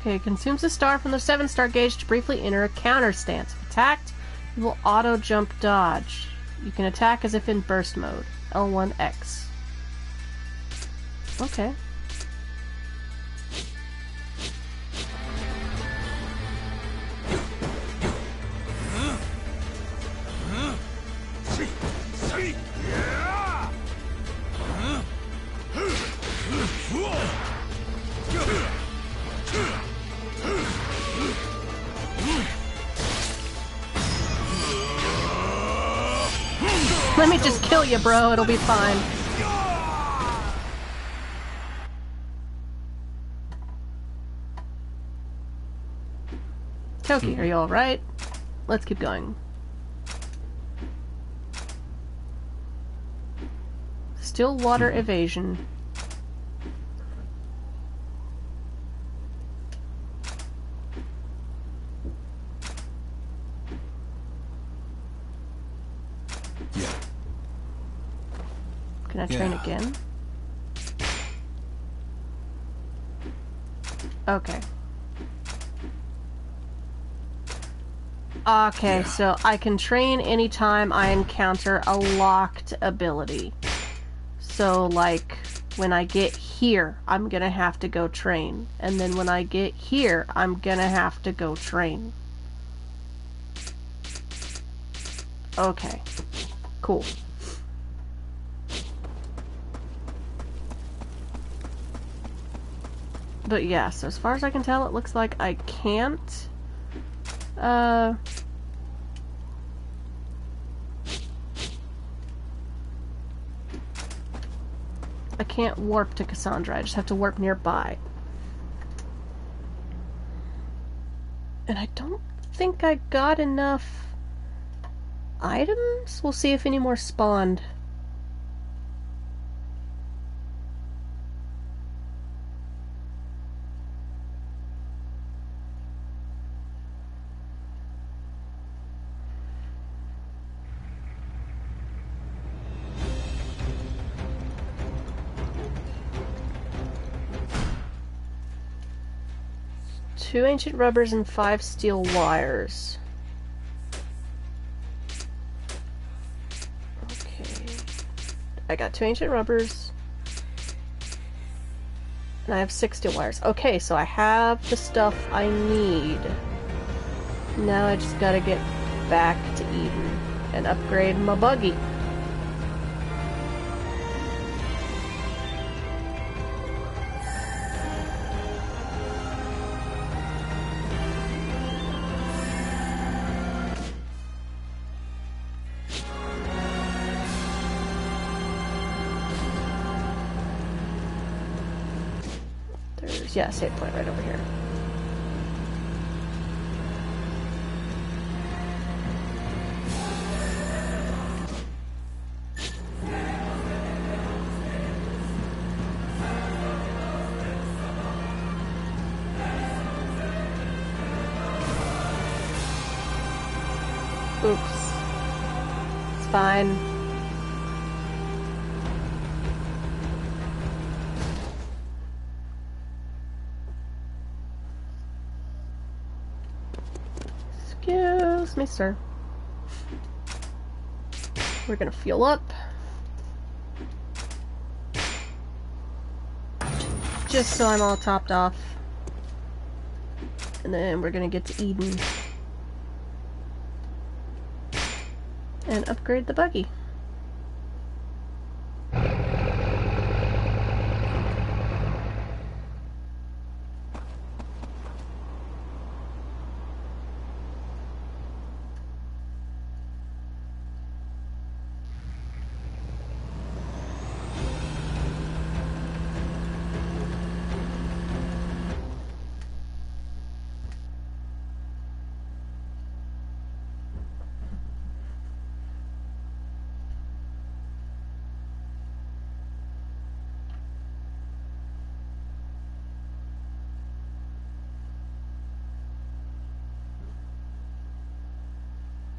Okay, consumes a star from the 7 star gauge to briefly enter a counter stance. If attacked, you will auto jump dodge. You can attack as if in burst mode. L1X. Okay. You, bro. It'll be fine. Toki, are you alright? Let's keep going. Still water evasion. Yeah. Can I train Yeah. Again? Okay. Okay, Yeah. so I can train anytime I encounter a locked ability. So, like, when I get here, I'm gonna have to go train. And then when I get here, I'm gonna have to go train. Okay. Cool. But yeah, so as far as I can tell, it looks like I can't. Uh. I can't warp to Cassandra. I just have to warp nearby. And I don't think I got enough items. We'll see if any more spawned. Two ancient rubbers and five steel wires. Okay. I got two ancient rubbers. And I have six steel wires. Okay, so I have the stuff I need. Now I just gotta get back to Eden and upgrade my buggy. Yeah, save point right over here. Me, sir. We're gonna fuel up. Just so I'm all topped off. And then we're gonna get to Eden. And upgrade the buggy.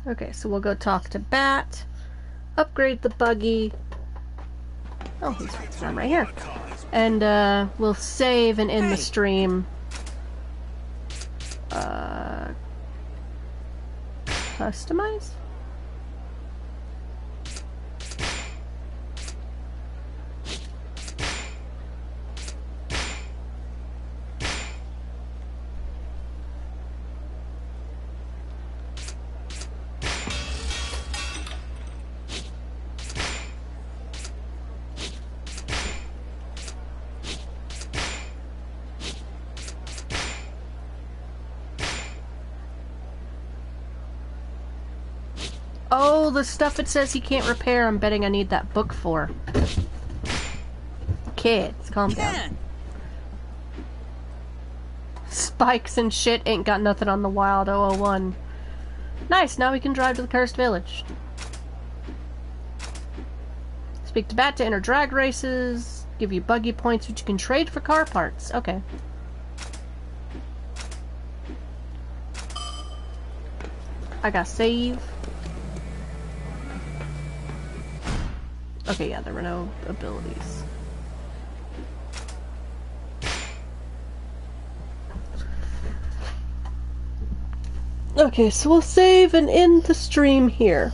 Okay, so we'll go talk to Bat, upgrade the buggy. Oh, he's I'm right here. And uh, we'll save and end the stream. Uh, customize? Oh, the stuff it says he can't repair, I'm betting I need that book for. Kids, calm down. Spikes and shit ain't got nothing on the Wild 001. Nice, now we can drive to the Cursed Village. Speak to Bat to enter drag races. Give you buggy points which you can trade for car parts. Okay. I got save. Okay, yeah, there were no abilities. Okay, so we'll save and end the stream here.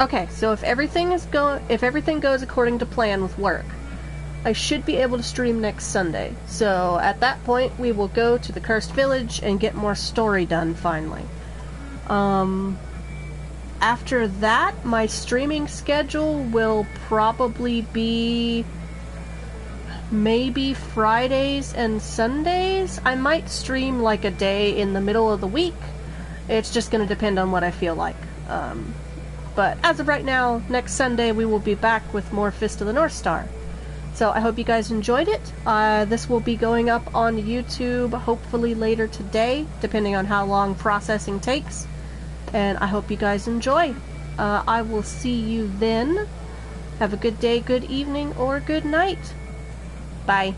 Okay, so if everything is go if everything goes according to plan with work, I should be able to stream next Sunday. So at that point, we will go to the Cursed Village and get more story done finally. Um, after that, my streaming schedule will probably be maybe Fridays and Sundays. I might stream like a day in the middle of the week. It's just going to depend on what I feel like. Um, but as of right now, next Sunday we will be back with more Fist of the North Star. So I hope you guys enjoyed it. Uh, this will be going up on YouTube hopefully later today, depending on how long processing takes. And I hope you guys enjoy. Uh, I will see you then. Have a good day, good evening, or good night. Bye.